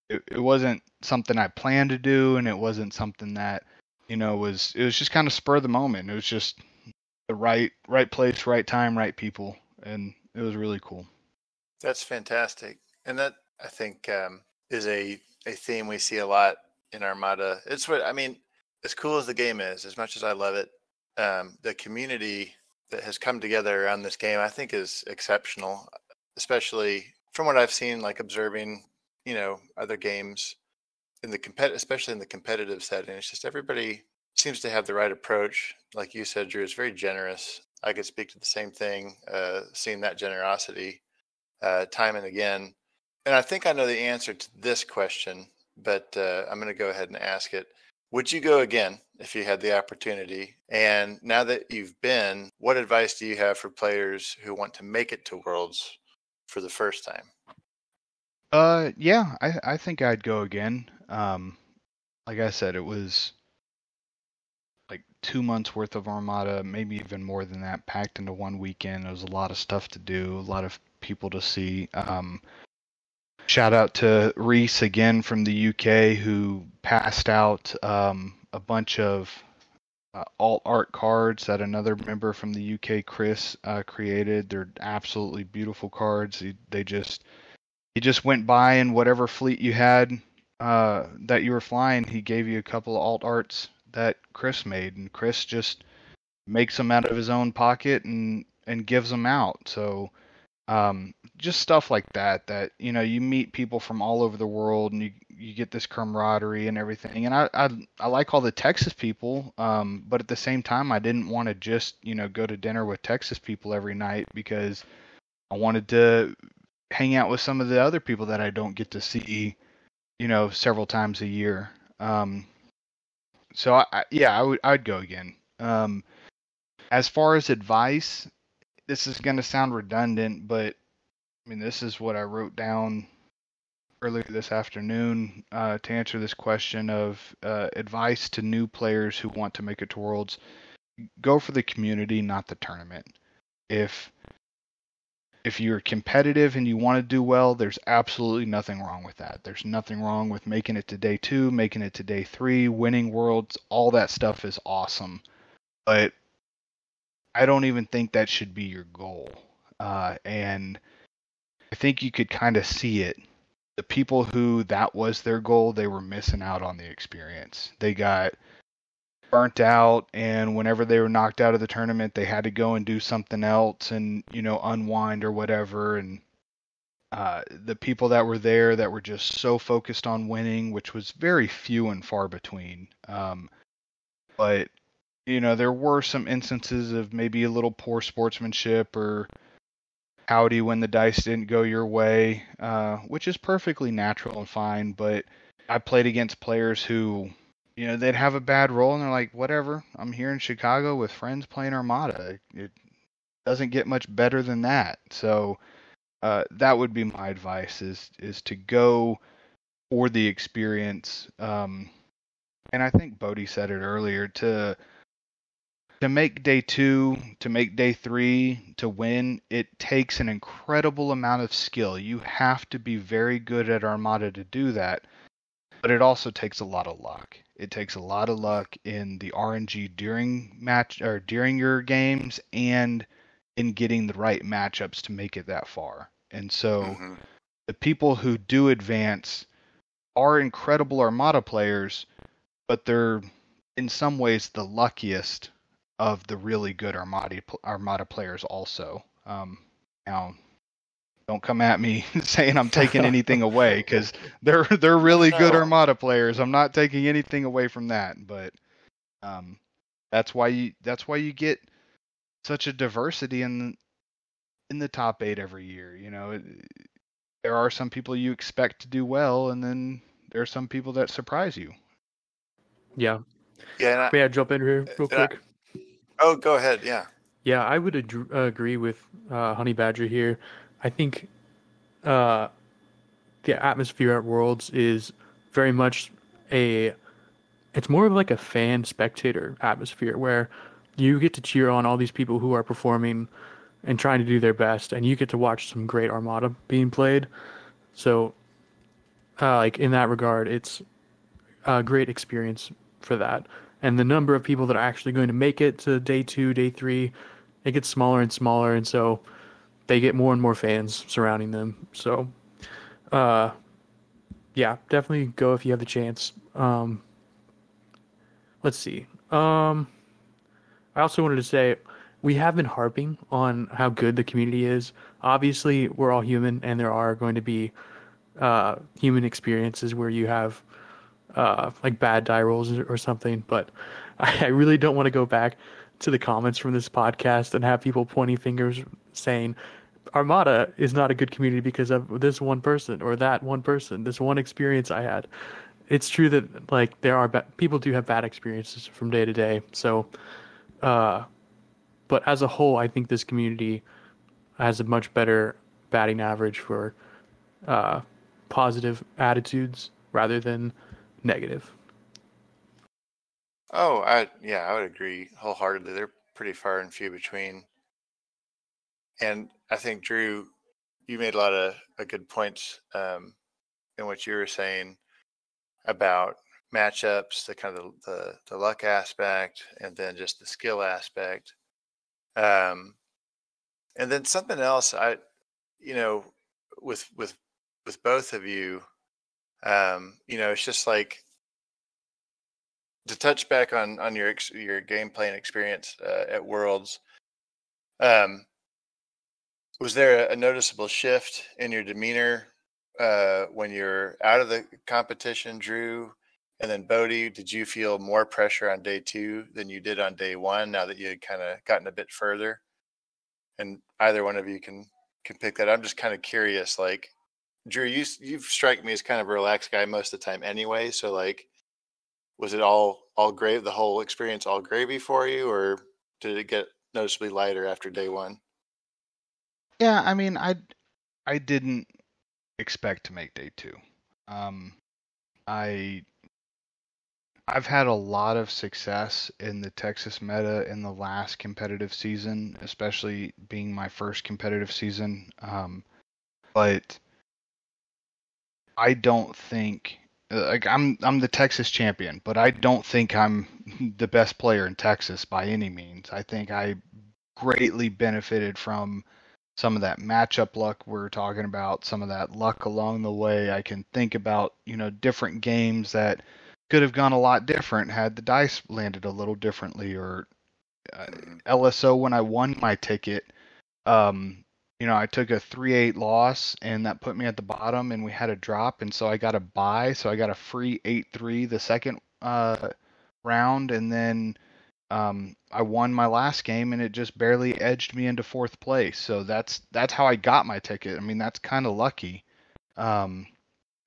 it, it wasn't something I planned to do, and it wasn't something that you know was it was just kind of spur of the moment. It was just the right right place, right time, right people and it was really cool. That's fantastic, and that I think um, is a a theme we see a lot in Armada. It's what I mean. As cool as the game is, as much as I love it, um, the community that has come together around this game, I think, is exceptional, especially from what I've seen, like observing, you know, other games in the compet, especially in the competitive setting. It's just everybody seems to have the right approach. Like you said, Drew, it's very generous. I could speak to the same thing, uh, seeing that generosity uh, time and again. And I think I know the answer to this question, but uh, I'm going to go ahead and ask it. Would you go again if you had the opportunity? And now that you've been, what advice do you have for players who want to make it to Worlds for the first time? Uh, yeah, I I think I'd go again. Um, like I said, it was like two months worth of Armada, maybe even more than that, packed into one weekend. There was a lot of stuff to do, a lot of people to see. Um, shout out to Reese again from the UK who passed out um, a bunch of uh, alt art cards that another member from the UK, Chris, uh, created. They're absolutely beautiful cards. They, they just he just went by and whatever fleet you had uh, that you were flying, he gave you a couple of alt arts that Chris made, and Chris just makes them out of his own pocket and and gives them out. So um, just stuff like that. That you know, you meet people from all over the world, and you you get this camaraderie and everything. And I I, I like all the Texas people, um, but at the same time, I didn't want to just you know go to dinner with Texas people every night because I wanted to hang out with some of the other people that I don't get to see, you know, several times a year. Um, so I, I, yeah, I would I'd go again. Um, as far as advice, this is going to sound redundant, but I mean this is what I wrote down earlier this afternoon uh, to answer this question of uh, advice to new players who want to make it to Worlds. Go for the community, not the tournament. If if you're competitive and you want to do well, there's absolutely nothing wrong with that. There's nothing wrong with making it to day two, making it to day three, winning worlds. All that stuff is awesome. But I don't even think that should be your goal. Uh, and I think you could kind of see it. The people who that was their goal, they were missing out on the experience. They got burnt out and whenever they were knocked out of the tournament they had to go and do something else and you know unwind or whatever and uh, the people that were there that were just so focused on winning which was very few and far between um, but you know there were some instances of maybe a little poor sportsmanship or howdy when the dice didn't go your way uh, which is perfectly natural and fine but i played against players who you know, they'd have a bad roll and they're like, whatever, I'm here in Chicago with friends playing Armada. It doesn't get much better than that. So uh, that would be my advice is is to go for the experience. Um, and I think Bodie said it earlier to to make day two, to make day three, to win, it takes an incredible amount of skill. You have to be very good at Armada to do that, but it also takes a lot of luck. It takes a lot of luck in the RNG during match or during your games and in getting the right matchups to make it that far. And so mm-hmm. the people who do advance are incredible Armada players, but they're in some ways the luckiest of the really good Armada Armada players also. Um, now don't come at me saying I'm taking anything away because they're they're really no. good Armada players. I'm not taking anything away from that, but um, that's why you that's why you get such a diversity in in the top eight every year. You know, there are some people you expect to do well, and then there are some people that surprise you. Yeah. Yeah. May I jump in here real quick? Oh, go ahead. Yeah. Yeah, I would ad- agree with uh, Honey Badger here. I think uh, the atmosphere at Worlds is very much a. It's more of like a fan spectator atmosphere where you get to cheer on all these people who are performing and trying to do their best, and you get to watch some great Armada being played. So, uh, like in that regard, it's a great experience for that. And the number of people that are actually going to make it to day two, day three, it gets smaller and smaller, and so they get more and more fans surrounding them. So, uh, yeah, definitely go if you have the chance. Um, let's see. Um, I also wanted to say we have been harping on how good the community is. Obviously, we're all human, and there are going to be uh, human experiences where you have uh, like bad die rolls or something. But I, I really don't want to go back to the comments from this podcast and have people pointing fingers saying Armada is not a good community because of this one person or that one person, this one experience I had. It's true that like there are ba- people do have bad experiences from day to day. So, uh, but as a whole, I think this community has a much better batting average for uh, positive attitudes rather than negative. Oh, I yeah, I would agree wholeheartedly. They're pretty far and few between. And I think Drew, you made a lot of, of good points um, in what you were saying about matchups, the kind of the, the luck aspect, and then just the skill aspect. Um, and then something else, I, you know, with with with both of you, um, you know, it's just like to touch back on on your your game playing experience uh, at Worlds. Um, was there a, noticeable shift in your demeanor uh, when you're out of the competition, Drew? And then Bodie, did you feel more pressure on day two than you did on day one? Now that you had kind of gotten a bit further, and either one of you can can pick that. I'm just kind of curious. Like, Drew, you you strike me as kind of a relaxed guy most of the time, anyway. So, like, was it all all gravy? The whole experience all gravy for you, or did it get noticeably lighter after day one? Yeah, I mean, I I didn't expect to make day two. Um, I I've had a lot of success in the Texas meta in the last competitive season, especially being my first competitive season. Um, but I don't think like I'm I'm the Texas champion, but I don't think I'm the best player in Texas by any means. I think I greatly benefited from some of that matchup luck we're talking about, some of that luck along the way. I can think about, you know, different games that could have gone a lot different had the dice landed a little differently or uh, mm-hmm. LSO when I won my ticket um you know I took a 3-8 loss and that put me at the bottom and we had a drop and so I got a buy so I got a free 8-3 the second uh round and then um, I won my last game and it just barely edged me into fourth place. So that's that's how I got my ticket. I mean, that's kind of lucky um,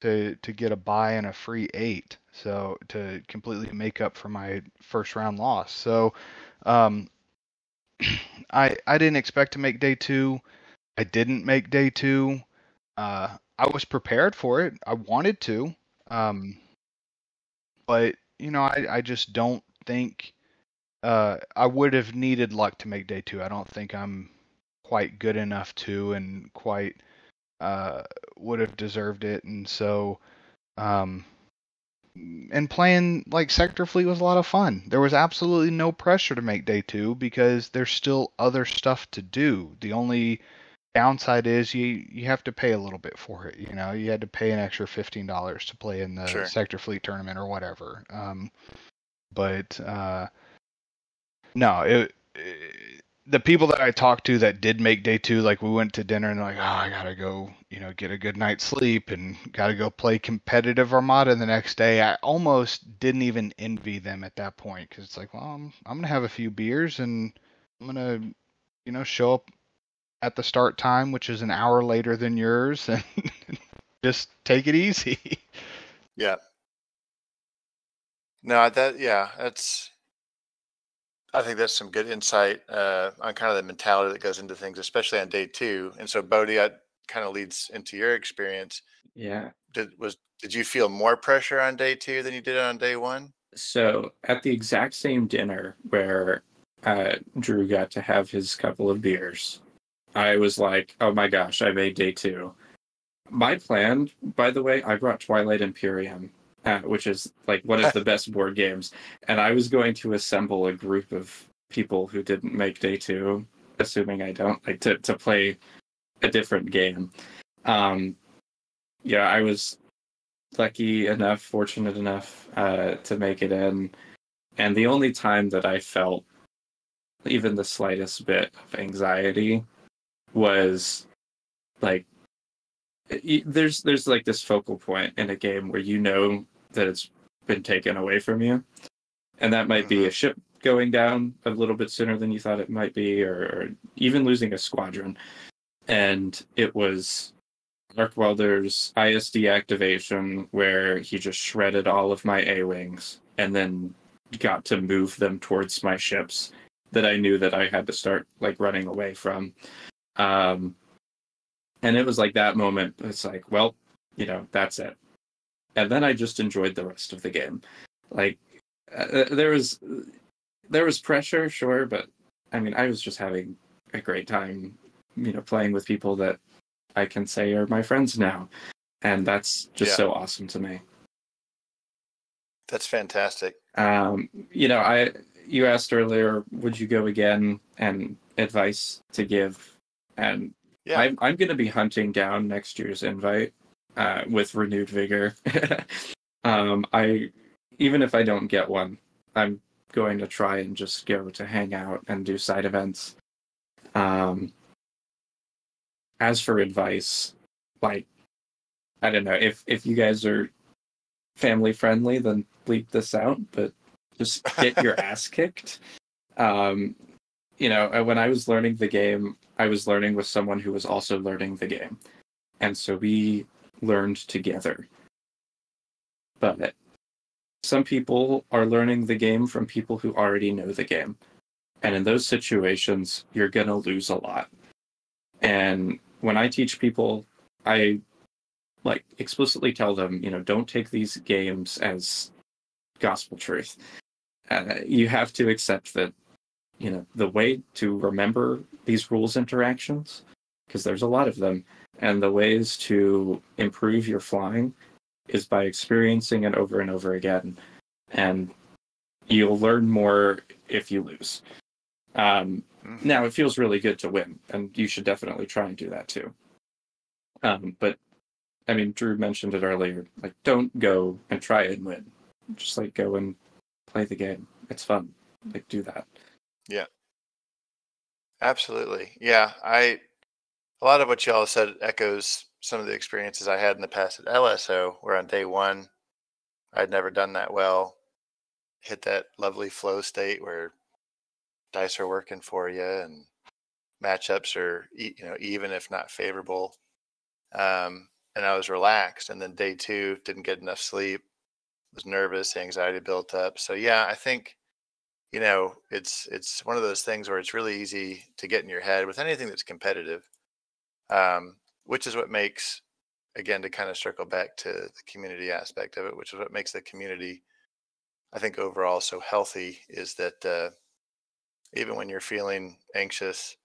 to to get a buy and a free eight. So to completely make up for my first round loss. So um, I I didn't expect to make day two. I didn't make day two. Uh, I was prepared for it. I wanted to. Um, but you know, I I just don't think uh, I would have needed luck to make day two. I don't think I'm quite good enough to, and quite uh, would have deserved it. And so, um, and playing like Sector Fleet was a lot of fun. There was absolutely no pressure to make day two because there's still other stuff to do. The only downside is you you have to pay a little bit for it. You know, you had to pay an extra fifteen dollars to play in the sure. Sector Fleet tournament or whatever. Um, but uh, no, it, it, the people that I talked to that did make day two, like we went to dinner and like, oh, I gotta go, you know, get a good night's sleep and gotta go play competitive Armada the next day. I almost didn't even envy them at that point because it's like, well, I'm, I'm gonna have a few beers and I'm gonna, you know, show up at the start time, which is an hour later than yours, and just take it easy. Yeah. No, that yeah, that's I think that's some good insight uh, on kind of the mentality that goes into things, especially on day two. And so, Bodie, that kind of leads into your experience. Yeah. Did was did you feel more pressure on day two than you did on day one? So, at the exact same dinner where uh, Drew got to have his couple of beers, I was like, "Oh my gosh, I made day two. My plan, by the way, I brought Twilight Imperium uh, which is like one of the best board games. And I was going to assemble a group of people who didn't make day two, assuming I don't, like to, to play a different game. Um, yeah, I was lucky enough, fortunate enough uh, to make it in. And the only time that I felt even the slightest bit of anxiety was like there's there's like this focal point in a game where you know that it's been taken away from you. And that might be mm-hmm. a ship going down a little bit sooner than you thought it might be or, or even losing a squadron. And it was Mark Welder's ISD activation where he just shredded all of my A wings and then got to move them towards my ships that I knew that I had to start like running away from. Um, and it was like that moment. It's like, well, you know, that's it. And then I just enjoyed the rest of the game. Like uh, there was there was pressure, sure, but I mean, I was just having a great time, you know, playing with people that I can say are my friends now, and that's just Yeah. so awesome to me. That's fantastic. Um, you know, I you asked earlier, would you go again? And advice to give, and Yeah. I'm I'm going to be hunting down next year's invite uh, with renewed vigor. um, I even if I don't get one, I'm going to try and just go to hang out and do side events. Um, as for advice, like I don't know if if you guys are family friendly, then bleep this out. But just get your ass kicked. Um, you know, uh, when I was learning the game, I was learning with someone who was also learning the game, and so we learned together. But some people are learning the game from people who already know the game. And in those situations, you're going to lose a lot. And when I teach people, I like explicitly tell them, you know, don't take these games as gospel truth. Uh, you have to accept that, you know, the way to remember these rules interactions, because there's a lot of them, and the ways to improve your flying is by experiencing it over and over again. And you'll learn more if you lose. Um, Mhm. now, it feels really good to win, and you should definitely try and do that too. Um, but, I mean, Drew mentioned it earlier. Like, don't go and try and win. Just like go and play the game. It's fun. Like, do that. Absolutely. Yeah. I a lot of what y'all said echoes some of the experiences I had in the past at LSO, where on day one I'd never done that well. Hit that lovely flow state where dice are working for you and matchups are you know even if not favorable. Um, and I was relaxed. And then day two didn't get enough sleep, was nervous, anxiety built up. So yeah, I think you know it's it's one of those things where it's really easy to get in your head with anything that's competitive um, which is what makes again to kind of circle back to the community aspect of it which is what makes the community i think overall so healthy is that uh, even when you're feeling anxious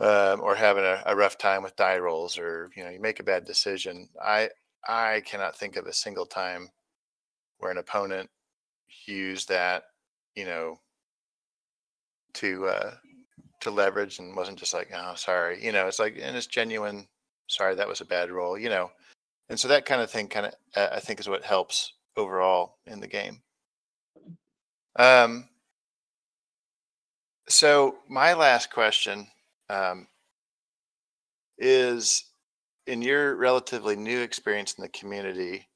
um, or having a, a rough time with die rolls or you know you make a bad decision i i cannot think of a single time where an opponent used that you know to uh to leverage and wasn't just like oh sorry you know it's like and it's genuine sorry that was a bad roll you know? And so that kind of thing kind of uh, i think is what helps overall in the game. Um so my last question um is in your relatively new experience in the community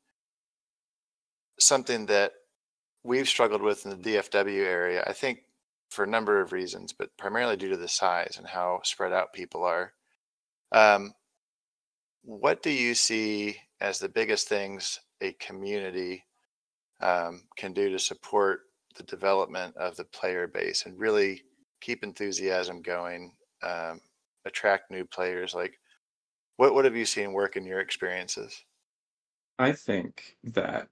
something that we've struggled with in the DFW area, I think for a number of reasons, but primarily due to the size and how spread out people are. Um, what do you see as the biggest things a community um, can do to support the development of the player base and really keep enthusiasm going, um, attract new players? Like, what what have you seen work in your experiences? I think that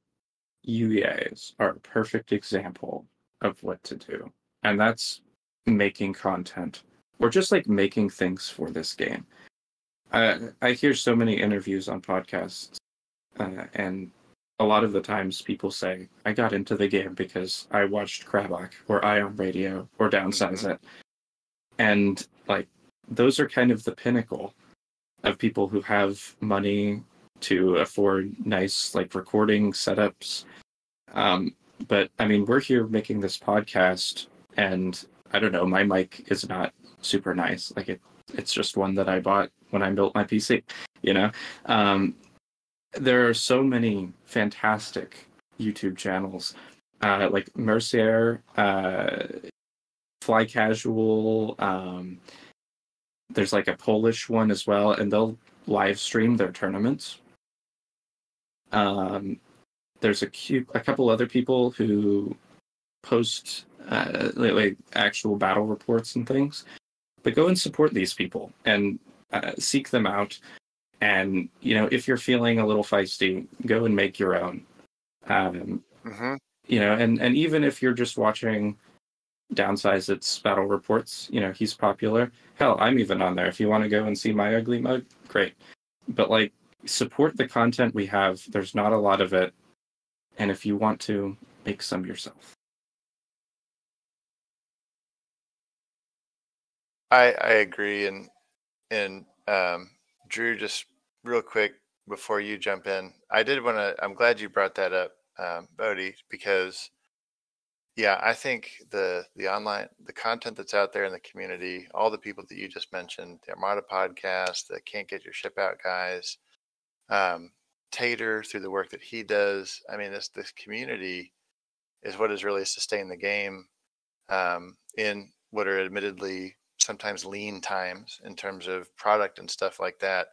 UEAs are a perfect example of what to do. And that's making content or just like making things for this game. I, I hear so many interviews on podcasts, uh, and a lot of the times people say, I got into the game because I watched Krabak or Ion Radio or Downsize It. And like, those are kind of the pinnacle of people who have money to afford nice like recording setups. Um, but I mean, we're here making this podcast, and I don't know, my mic is not super nice. Like it, it's just one that I bought when I built my PC. You know, um, there are so many fantastic YouTube channels, uh, like Mercier, uh, Fly Casual. Um, there's like a Polish one as well, and they'll live stream their tournaments. Um, there's a, cu- a couple other people who post uh, like, actual battle reports and things. But go and support these people and uh, seek them out. And you know, if you're feeling a little feisty, go and make your own. Um, hmm you know, and and even if you're just watching downsize its battle reports, you know, he's popular. Hell, I'm even on there. If you want to go and see my ugly mug, great. But like support the content we have. There's not a lot of it. And if you want to, make some yourself. I I agree, and and um, Drew, just real quick before you jump in, I did want to. I'm glad you brought that up, um, Bodie, because yeah, I think the the online the content that's out there in the community, all the people that you just mentioned, the Armada podcast, the Can't Get Your Ship Out guys, um, Tater through the work that he does. I mean, this this community is what has really sustained the game um, in what are admittedly sometimes lean times in terms of product and stuff like that.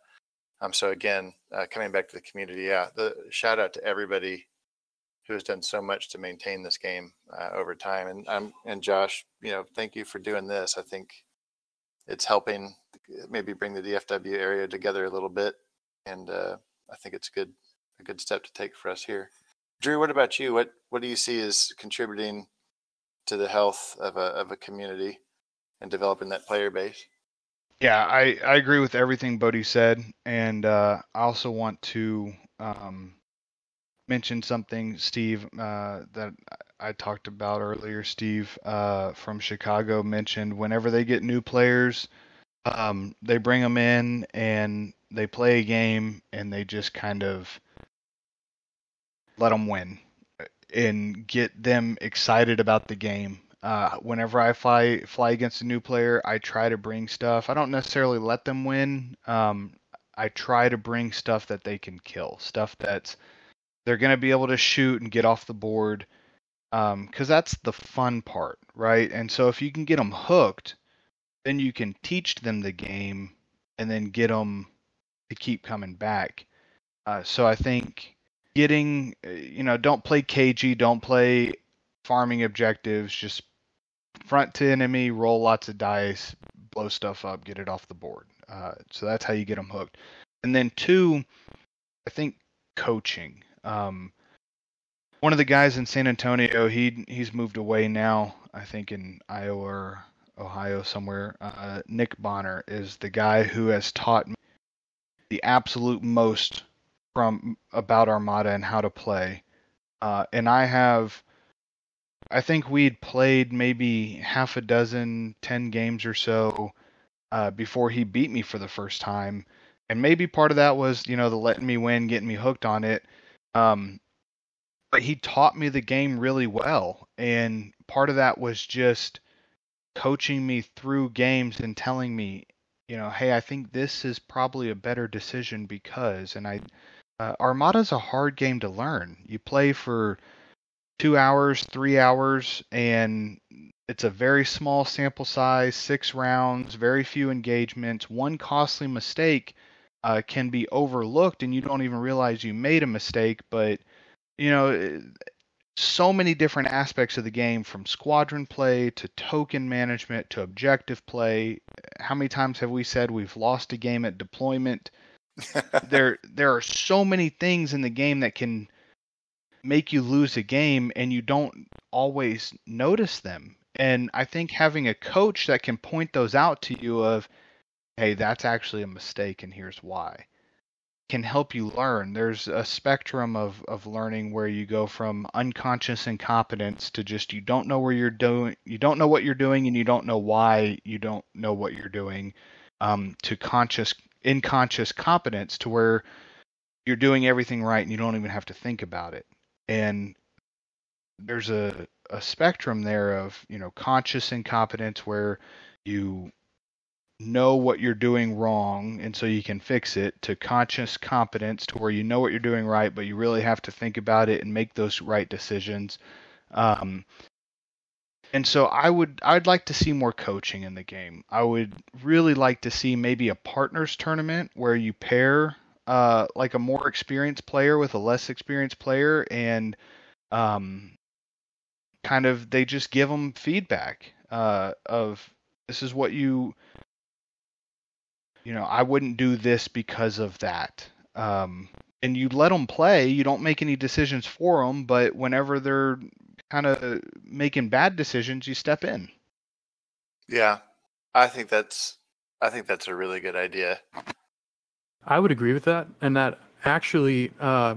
Um, so again, uh, coming back to the community, yeah, the shout out to everybody who has done so much to maintain this game uh, over time. And I'm and Josh, you know, thank you for doing this. I think it's helping maybe bring the DFW area together a little bit, and uh, I think it's a good a good step to take for us here. Drew, what about you? What what do you see as contributing to the health of a of a community and developing that player base? Yeah, I, I agree with everything Bodie said, and uh, I also want to um, mention something, Steve, uh, that I talked about earlier. Steve uh, from Chicago mentioned whenever they get new players, um, they bring them in and they play a game and they just kind of let them win and get them excited about the game. Uh, whenever I fly fly against a new player, I try to bring stuff. I don't necessarily let them win. Um, I try to bring stuff that they can kill, stuff that's they're going to be able to shoot and get off the board, because um, that's the fun part, right? And so if you can get them hooked, then you can teach them the game, and then get them to keep coming back. Uh, so I think getting, uh, you know, don't play cagey, don't play farming objectives, just front to enemy, roll lots of dice, blow stuff up, get it off the board. Uh, so that's how you get them hooked. And then two, I think coaching. Um, one of the guys in San Antonio, he he's moved away now. I think in Iowa Ohio somewhere. Uh, Nick Bonner is the guy who has taught me the absolute most from about Armada and how to play. Uh, and I have, I think we'd played maybe half a dozen, ten games or so uh, before he beat me for the first time. And maybe part of that was, you know, the letting me win, getting me hooked on it. Um, but he taught me the game really well, and part of that was just coaching me through games and telling me, you know, hey, I think this is probably a better decision because, and I, uh, Armada's a hard game to learn. You play for two hours, three hours, and it's a very small sample size, six rounds, very few engagements. One costly mistake uh, can be overlooked, and you don't even realize you made a mistake. But you know, so many different aspects of the game from squadron play to token management to objective play. How many times have we said we've lost a game at deployment? there there are so many things in the game that can make you lose a game and you don't always notice them. And I think having a coach that can point those out to you of hey, that's actually a mistake and here's why can help you learn. There's a spectrum of, of learning where you go from unconscious incompetence to just you don't know where you're doing, you don't know what you're doing, and you don't know why you don't know what you're doing, um, to conscious unconscious competence to where you're doing everything right and you don't even have to think about it. And there's a, a spectrum there of you know conscious incompetence where you know what you're doing wrong and so you can fix it to conscious competence to where you know what you're doing right but you really have to think about it and make those right decisions um, and so I would I'd like to see more coaching in the game. I would really like to see maybe a partners tournament where you pair uh, like a more experienced player with a less experienced player and um, kind of they just give them feedback uh, of this is what you you know I wouldn't do this because of that. Um, and you let them play. You don't make any decisions for them, but whenever they're kind of making bad decisions, you step in. Yeah, I think that's I think that's a really good idea. I would agree with that, and that actually uh,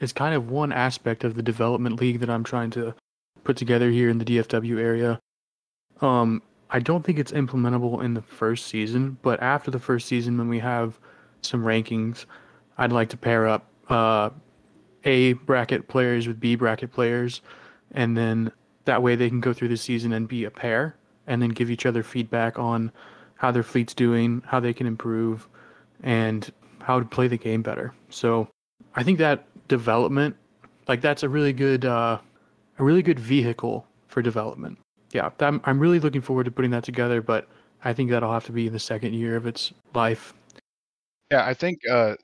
is kind of one aspect of the development league that I'm trying to put together here in the DFW area. Um, I don't think it's implementable in the first season, but after the first season, when we have some rankings, I'd like to pair up uh, A bracket players with B bracket players and then that way they can go through the season and be a pair and then give each other feedback on how their fleet's doing, how they can improve, and how to play the game better. So I think that development, like that's a really good, uh, a really good vehicle for development. Yeah, I'm, I'm really looking forward to putting that together, but I think that'll have to be the second year of its life. Yeah, I think uh,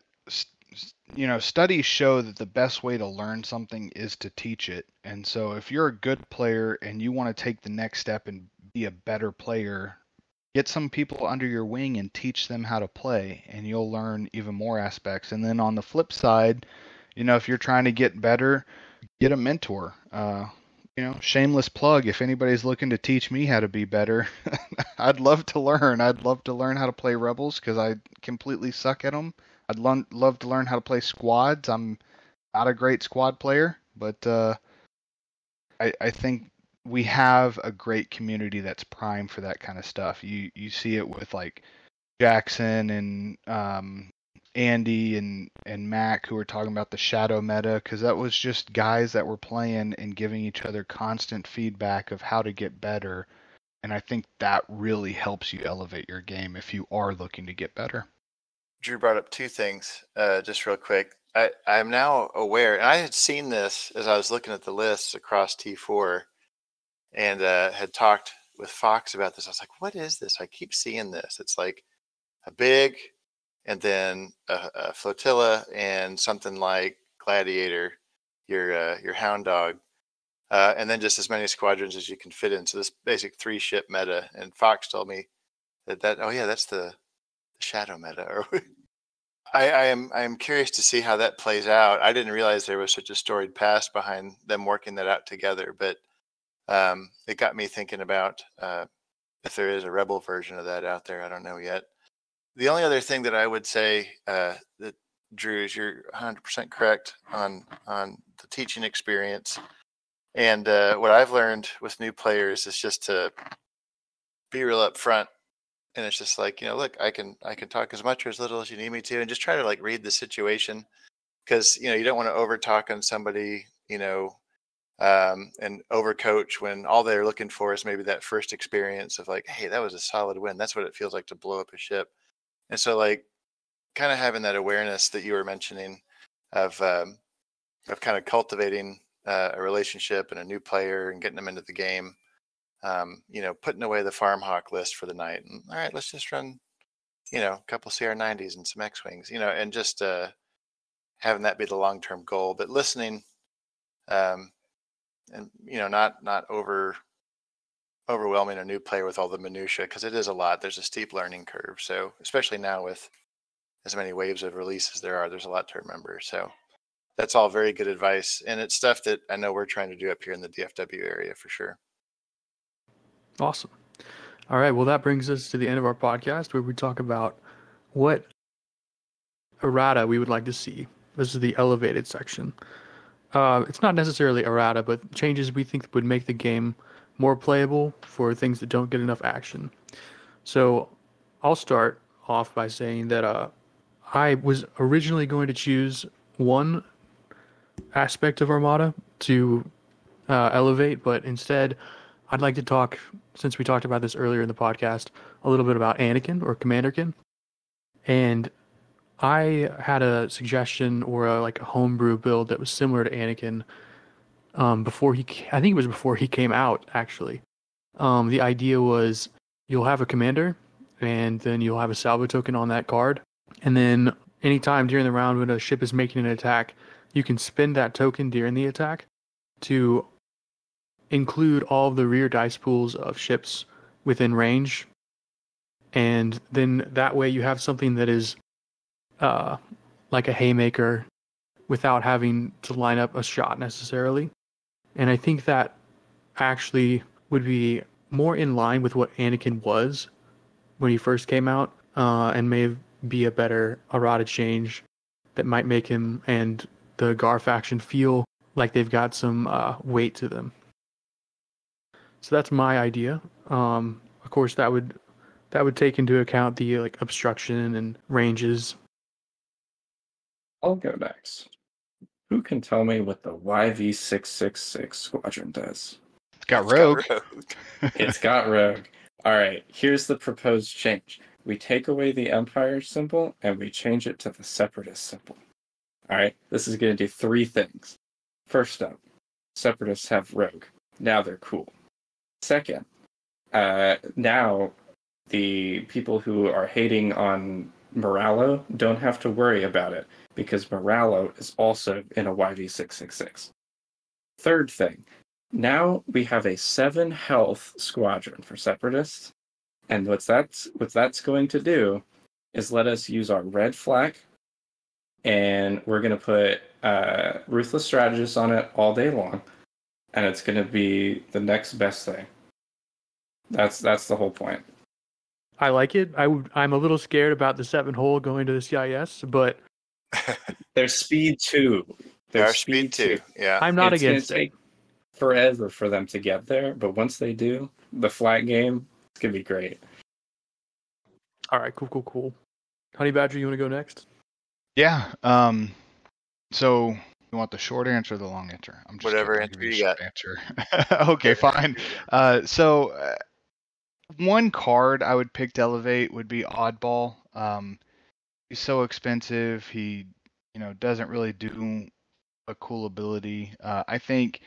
you know, studies show that the best way to learn something is to teach it. And so if you're a good player and you want to take the next step and be a better player, get some people under your wing and teach them how to play and you'll learn even more aspects. And then on the flip side, you know, if you're trying to get better, get a mentor. Uh, you know, shameless plug. If anybody's looking to teach me how to be better, I'd love to learn. I'd love to learn how to play Rebels because I completely suck at them. I'd lo- love to learn how to play squads. I'm not a great squad player, but uh, I, I think we have a great community that's prime for that kind of stuff. You you see it with like Jackson and um, Andy and and Mac who were talking about the shadow meta because that was just guys that were playing and giving each other constant feedback of how to get better. And I think that really helps you elevate your game if you are looking to get better. Drew brought up two things, uh, just real quick. I, I'm now aware, and I had seen this as I was looking at the lists across T4 and uh, had talked with Fox about this. I was like, what is this? I keep seeing this. It's like a big and then a, a flotilla and something like Gladiator, your uh, your Hound Dog, uh, and then just as many squadrons as you can fit into this basic three ship meta. And Fox told me that that oh yeah, that's the shadow meta. Or I, I am I am curious to see how that plays out. I didn't realize there was such a storied past behind them working that out together, but um, it got me thinking about uh, if there is a rebel version of that out there. I don't know yet. The only other thing that I would say uh, that Drew is you're 100% correct on on the teaching experience, and uh, what I've learned with new players is just to be real upfront. And it's just like you know look i can i can talk as much or as little as you need me to and just try to like read the situation. Because you know you don't want to over talk on somebody you know um, and overcoach when all they're looking for is maybe that first experience of like hey that was a solid win. That's what it feels like to blow up a ship and so like kind of having that awareness that you were mentioning of um, of kind of cultivating uh, a relationship and a new player and getting them into the game um, you know, putting away the farm hawk list for the night. And all right, let's just run, you know, a couple CR90s and some X Wings, you know, and just uh, having that be the long term goal, but listening um, and, you know, not, not over overwhelming a new player with all the minutia because it is a lot. There's a steep learning curve. So, especially now with as many waves of releases as there are, there's a lot to remember. So, that's all very good advice. And it's stuff that I know we're trying to do up here in the DFW area for sure. Awesome. All right. Well, that brings us to the end of our podcast where we talk about what errata we would like to see. This is the elevated section. Uh, it's not necessarily errata, but changes we think would make the game more playable for things that don't get enough action. So I'll start off by saying that uh, I was originally going to choose one aspect of Armada to uh, elevate, but instead, I'd like to talk, since we talked about this earlier in the podcast, a little bit about Anakin or Commanderkin. And I had a suggestion or a, like a homebrew build that was similar to Anakin um, before he, I think it was before he came out actually. Um, the idea was you'll have a commander, and then you'll have a salvo token on that card, and then anytime during the round when a ship is making an attack, you can spend that token during the attack to include all of the rear dice pools of ships within range. And then that way you have something that is uh, like a haymaker without having to line up a shot necessarily. And I think that actually would be more in line with what Anakin was when he first came out, uh, and may be a better errata change that might make him and the GAR faction feel like they've got some uh, weight to them. So that's my idea. Um, of course, that would that would take into account the like obstruction and ranges. I'll go next. Who can tell me what the YV666 squadron does? It's got It's got rogue. rogue. It's got rogue. All right, here's the proposed change. We take away the Empire symbol and we change it to the Separatist symbol. All right, this is going to do three things. First up, Separatists have rogue. Now they're cool. Second, uh, now the people who are hating on Moralo don't have to worry about it because Moralo is also in a YV666. Third thing, now we have a seven health squadron for separatists, and what's that's what that's going to do is let us use our red flag, and we're going to put uh, ruthless strategists on it all day long, and it's going to be the next best thing. That's that's the whole point. I like it. i i'm a little scared about the seven hull going to the CIS, but There's speed two. They are There's speed too. Yeah. I'm not it's gonna against it. forever for them to get there, but once they do, the flat game, it's gonna be great. All right, cool, cool, cool. Honey Badger, you want to go next? Yeah. Um. So you want the short answer or the long answer? I'm just Whatever answer give you a short Answer. okay, fine. Uh, so uh, one card I would pick to elevate would be Oddball. Um, he's so expensive. He, you know, doesn't really do a cool ability. Uh, I think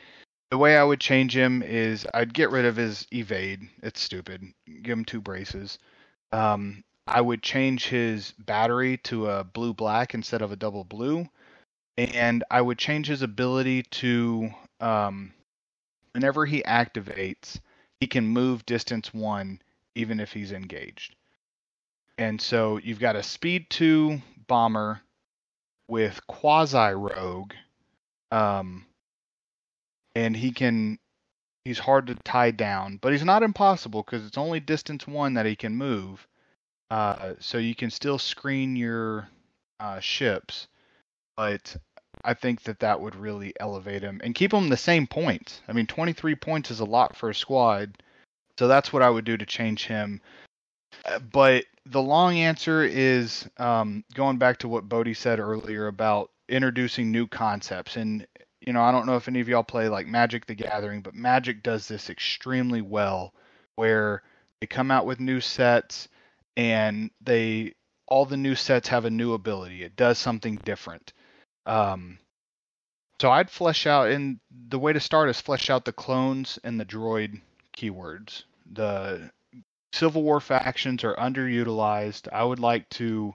the way I would change him is I'd get rid of his evade. It's stupid. Give him two braces. Um, I would change his battery to a blue black instead of a double blue, and I would change his ability to um, whenever he activates, he can move distance one even if he's engaged. And so you've got a speed two bomber with quasi rogue, um, and he can he's hard to tie down, but he's not impossible because it's only distance one that he can move. Uh, so you can still screen your uh, ships, but I think that that would really elevate him and keep him the same points. I mean, 23 points is a lot for a squad, so that's what I would do to change him. Uh, But the long answer is um, going back to what Bodie said earlier about introducing new concepts. And, you know, I don't know if any of y'all play like Magic the Gathering, but Magic does this extremely well where they come out with new sets and they all the new sets have a new ability. It does something different. Um, so I'd flesh out, and the way to start is flesh out the clones and the droid keywords. The Civil War factions are underutilized. I would like to,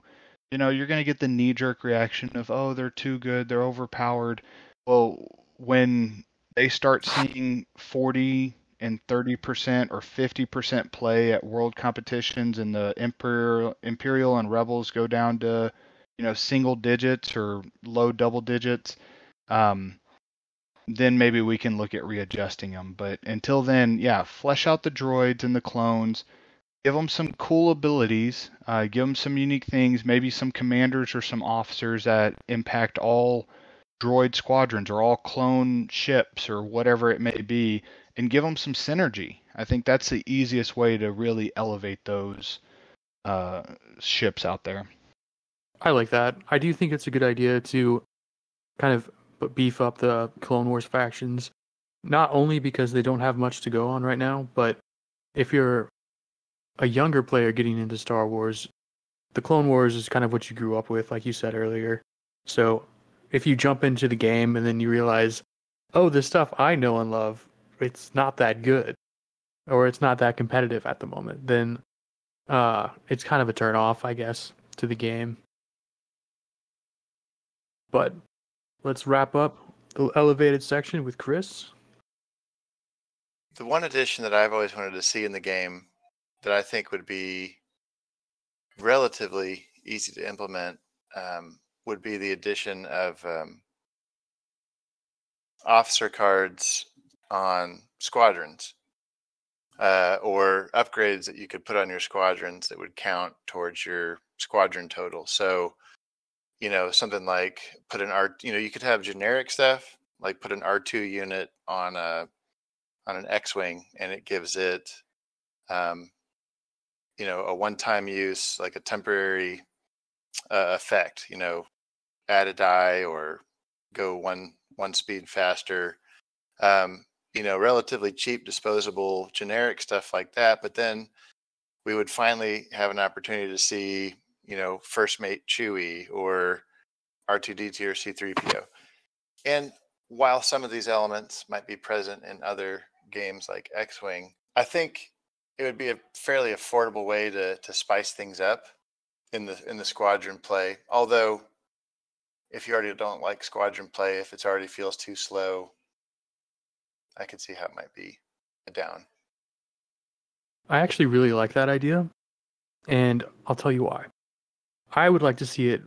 you know, you're going to get the knee jerk reaction of, oh, they're too good, they're overpowered. Well, when they start seeing 40 and 30% or 50% play at world competitions and the imperial imperial and rebels go down to you know single digits or low double digits um, then maybe we can look at readjusting them but until then yeah flesh out the droids and the clones give them some cool abilities uh, give them some unique things maybe some commanders or some officers that impact all droid squadrons or all clone ships or whatever it may be and give them some synergy. I think that's the easiest way to really elevate those uh, ships out there. I like that. I do think it's a good idea to kind of beef up the Clone Wars factions not only because they don't have much to go on right now, but if you're a younger player getting into Star Wars, the Clone Wars is kind of what you grew up with, like you said earlier. So if you jump into the game and then you realize, oh, the stuff I know and love, it's not that good, or it's not that competitive at the moment, then uh, it's kind of a turn off, I guess, to the game. But let's wrap up the elevated section with Chris. The one addition that I've always wanted to see in the game that I think would be relatively easy to implement um, would be the addition of um, officer cards on squadrons uh, or upgrades that you could put on your squadrons that would count towards your squadron total. So, you know, something like put an R, you know, you could have generic stuff like put an R2 unit on a on an X-wing and it gives it um, you know a one-time use like a temporary uh, effect you know add a die or go one one speed faster. Um, you know relatively cheap disposable generic stuff like that but then we would finally have an opportunity to see you know first mate Chewie or r2d2 or c3po and while some of these elements might be present in other games like x-wing i think it would be a fairly affordable way to to spice things up in the in the squadron play. Although, if you already don't like squadron play, if it already feels too slow, I could see how it might be a down. I actually really like that idea, and I'll tell you why. I would like to see it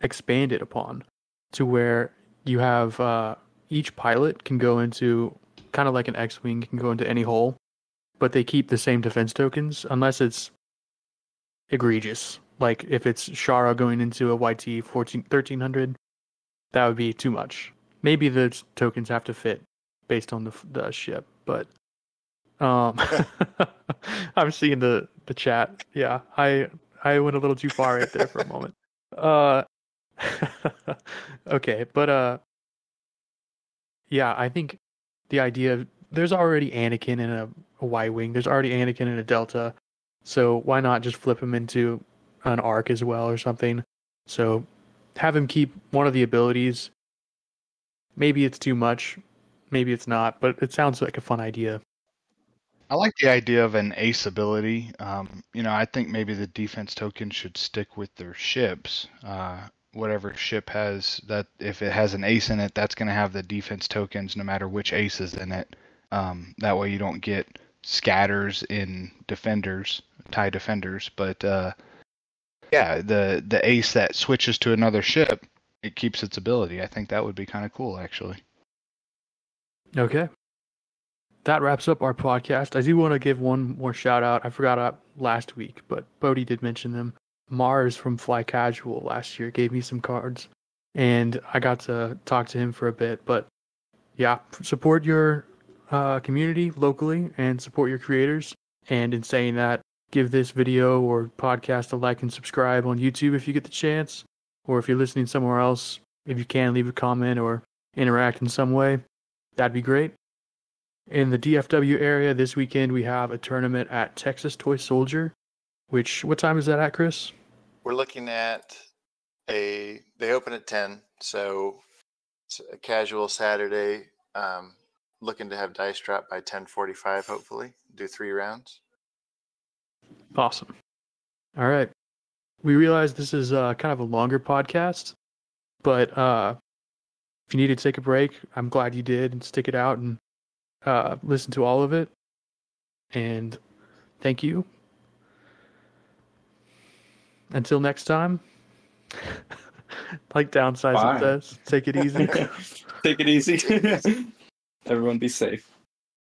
expanded upon to where you have uh, each pilot can go into kind of like an X-wing can go into any hull but they keep the same defense tokens unless it's egregious. Like if it's Shara going into a YT 14, 1300, that would be too much. Maybe the tokens have to fit based on the the ship, but um, I'm seeing the the chat. Yeah, I I went a little too far right there for a moment. Uh, okay, but uh, yeah, I think the idea of there's already Anakin in a a Y wing. There's already Anakin in a Delta, so why not just flip him into an arc as well or something? So have him keep one of the abilities. Maybe it's too much, maybe it's not, but it sounds like a fun idea. I like the idea of an ace ability. Um, you know, I think maybe the defense token should stick with their ships. Uh, whatever ship has that, if it has an ace in it, that's going to have the defense tokens no matter which ace is in it. Um, that way you don't get scatters in defenders, tie defenders, but uh, yeah, the the ace that switches to another ship, it keeps its ability. I think that would be kind of cool, actually. Okay. That wraps up our podcast. I do want to give one more shout out. I forgot it last week, but Bodie did mention them. Mars from Fly Casual last year gave me some cards, and I got to talk to him for a bit. But yeah, support your uh, community locally and support your creators. And in saying that, give this video or podcast a like and subscribe on YouTube if you get the chance. Or if you're listening somewhere else, if you can, leave a comment or interact in some way. That'd be great. In the DFW area this weekend, we have a tournament at Texas Toy Soldier. Which, what time is that at, Chris? We're looking at a, they open at 10. So it's a casual Saturday. Um, looking to have dice drop by 10:45 hopefully. Do 3 rounds. Awesome. All right. We realize this is uh, kind of a longer podcast, but uh, if you need to take a break, I'm glad you did and stick it out and uh, listen to all of it. And thank you. Until next time, like downsize Bye. it says, take it easy. Take it easy. Everyone be safe.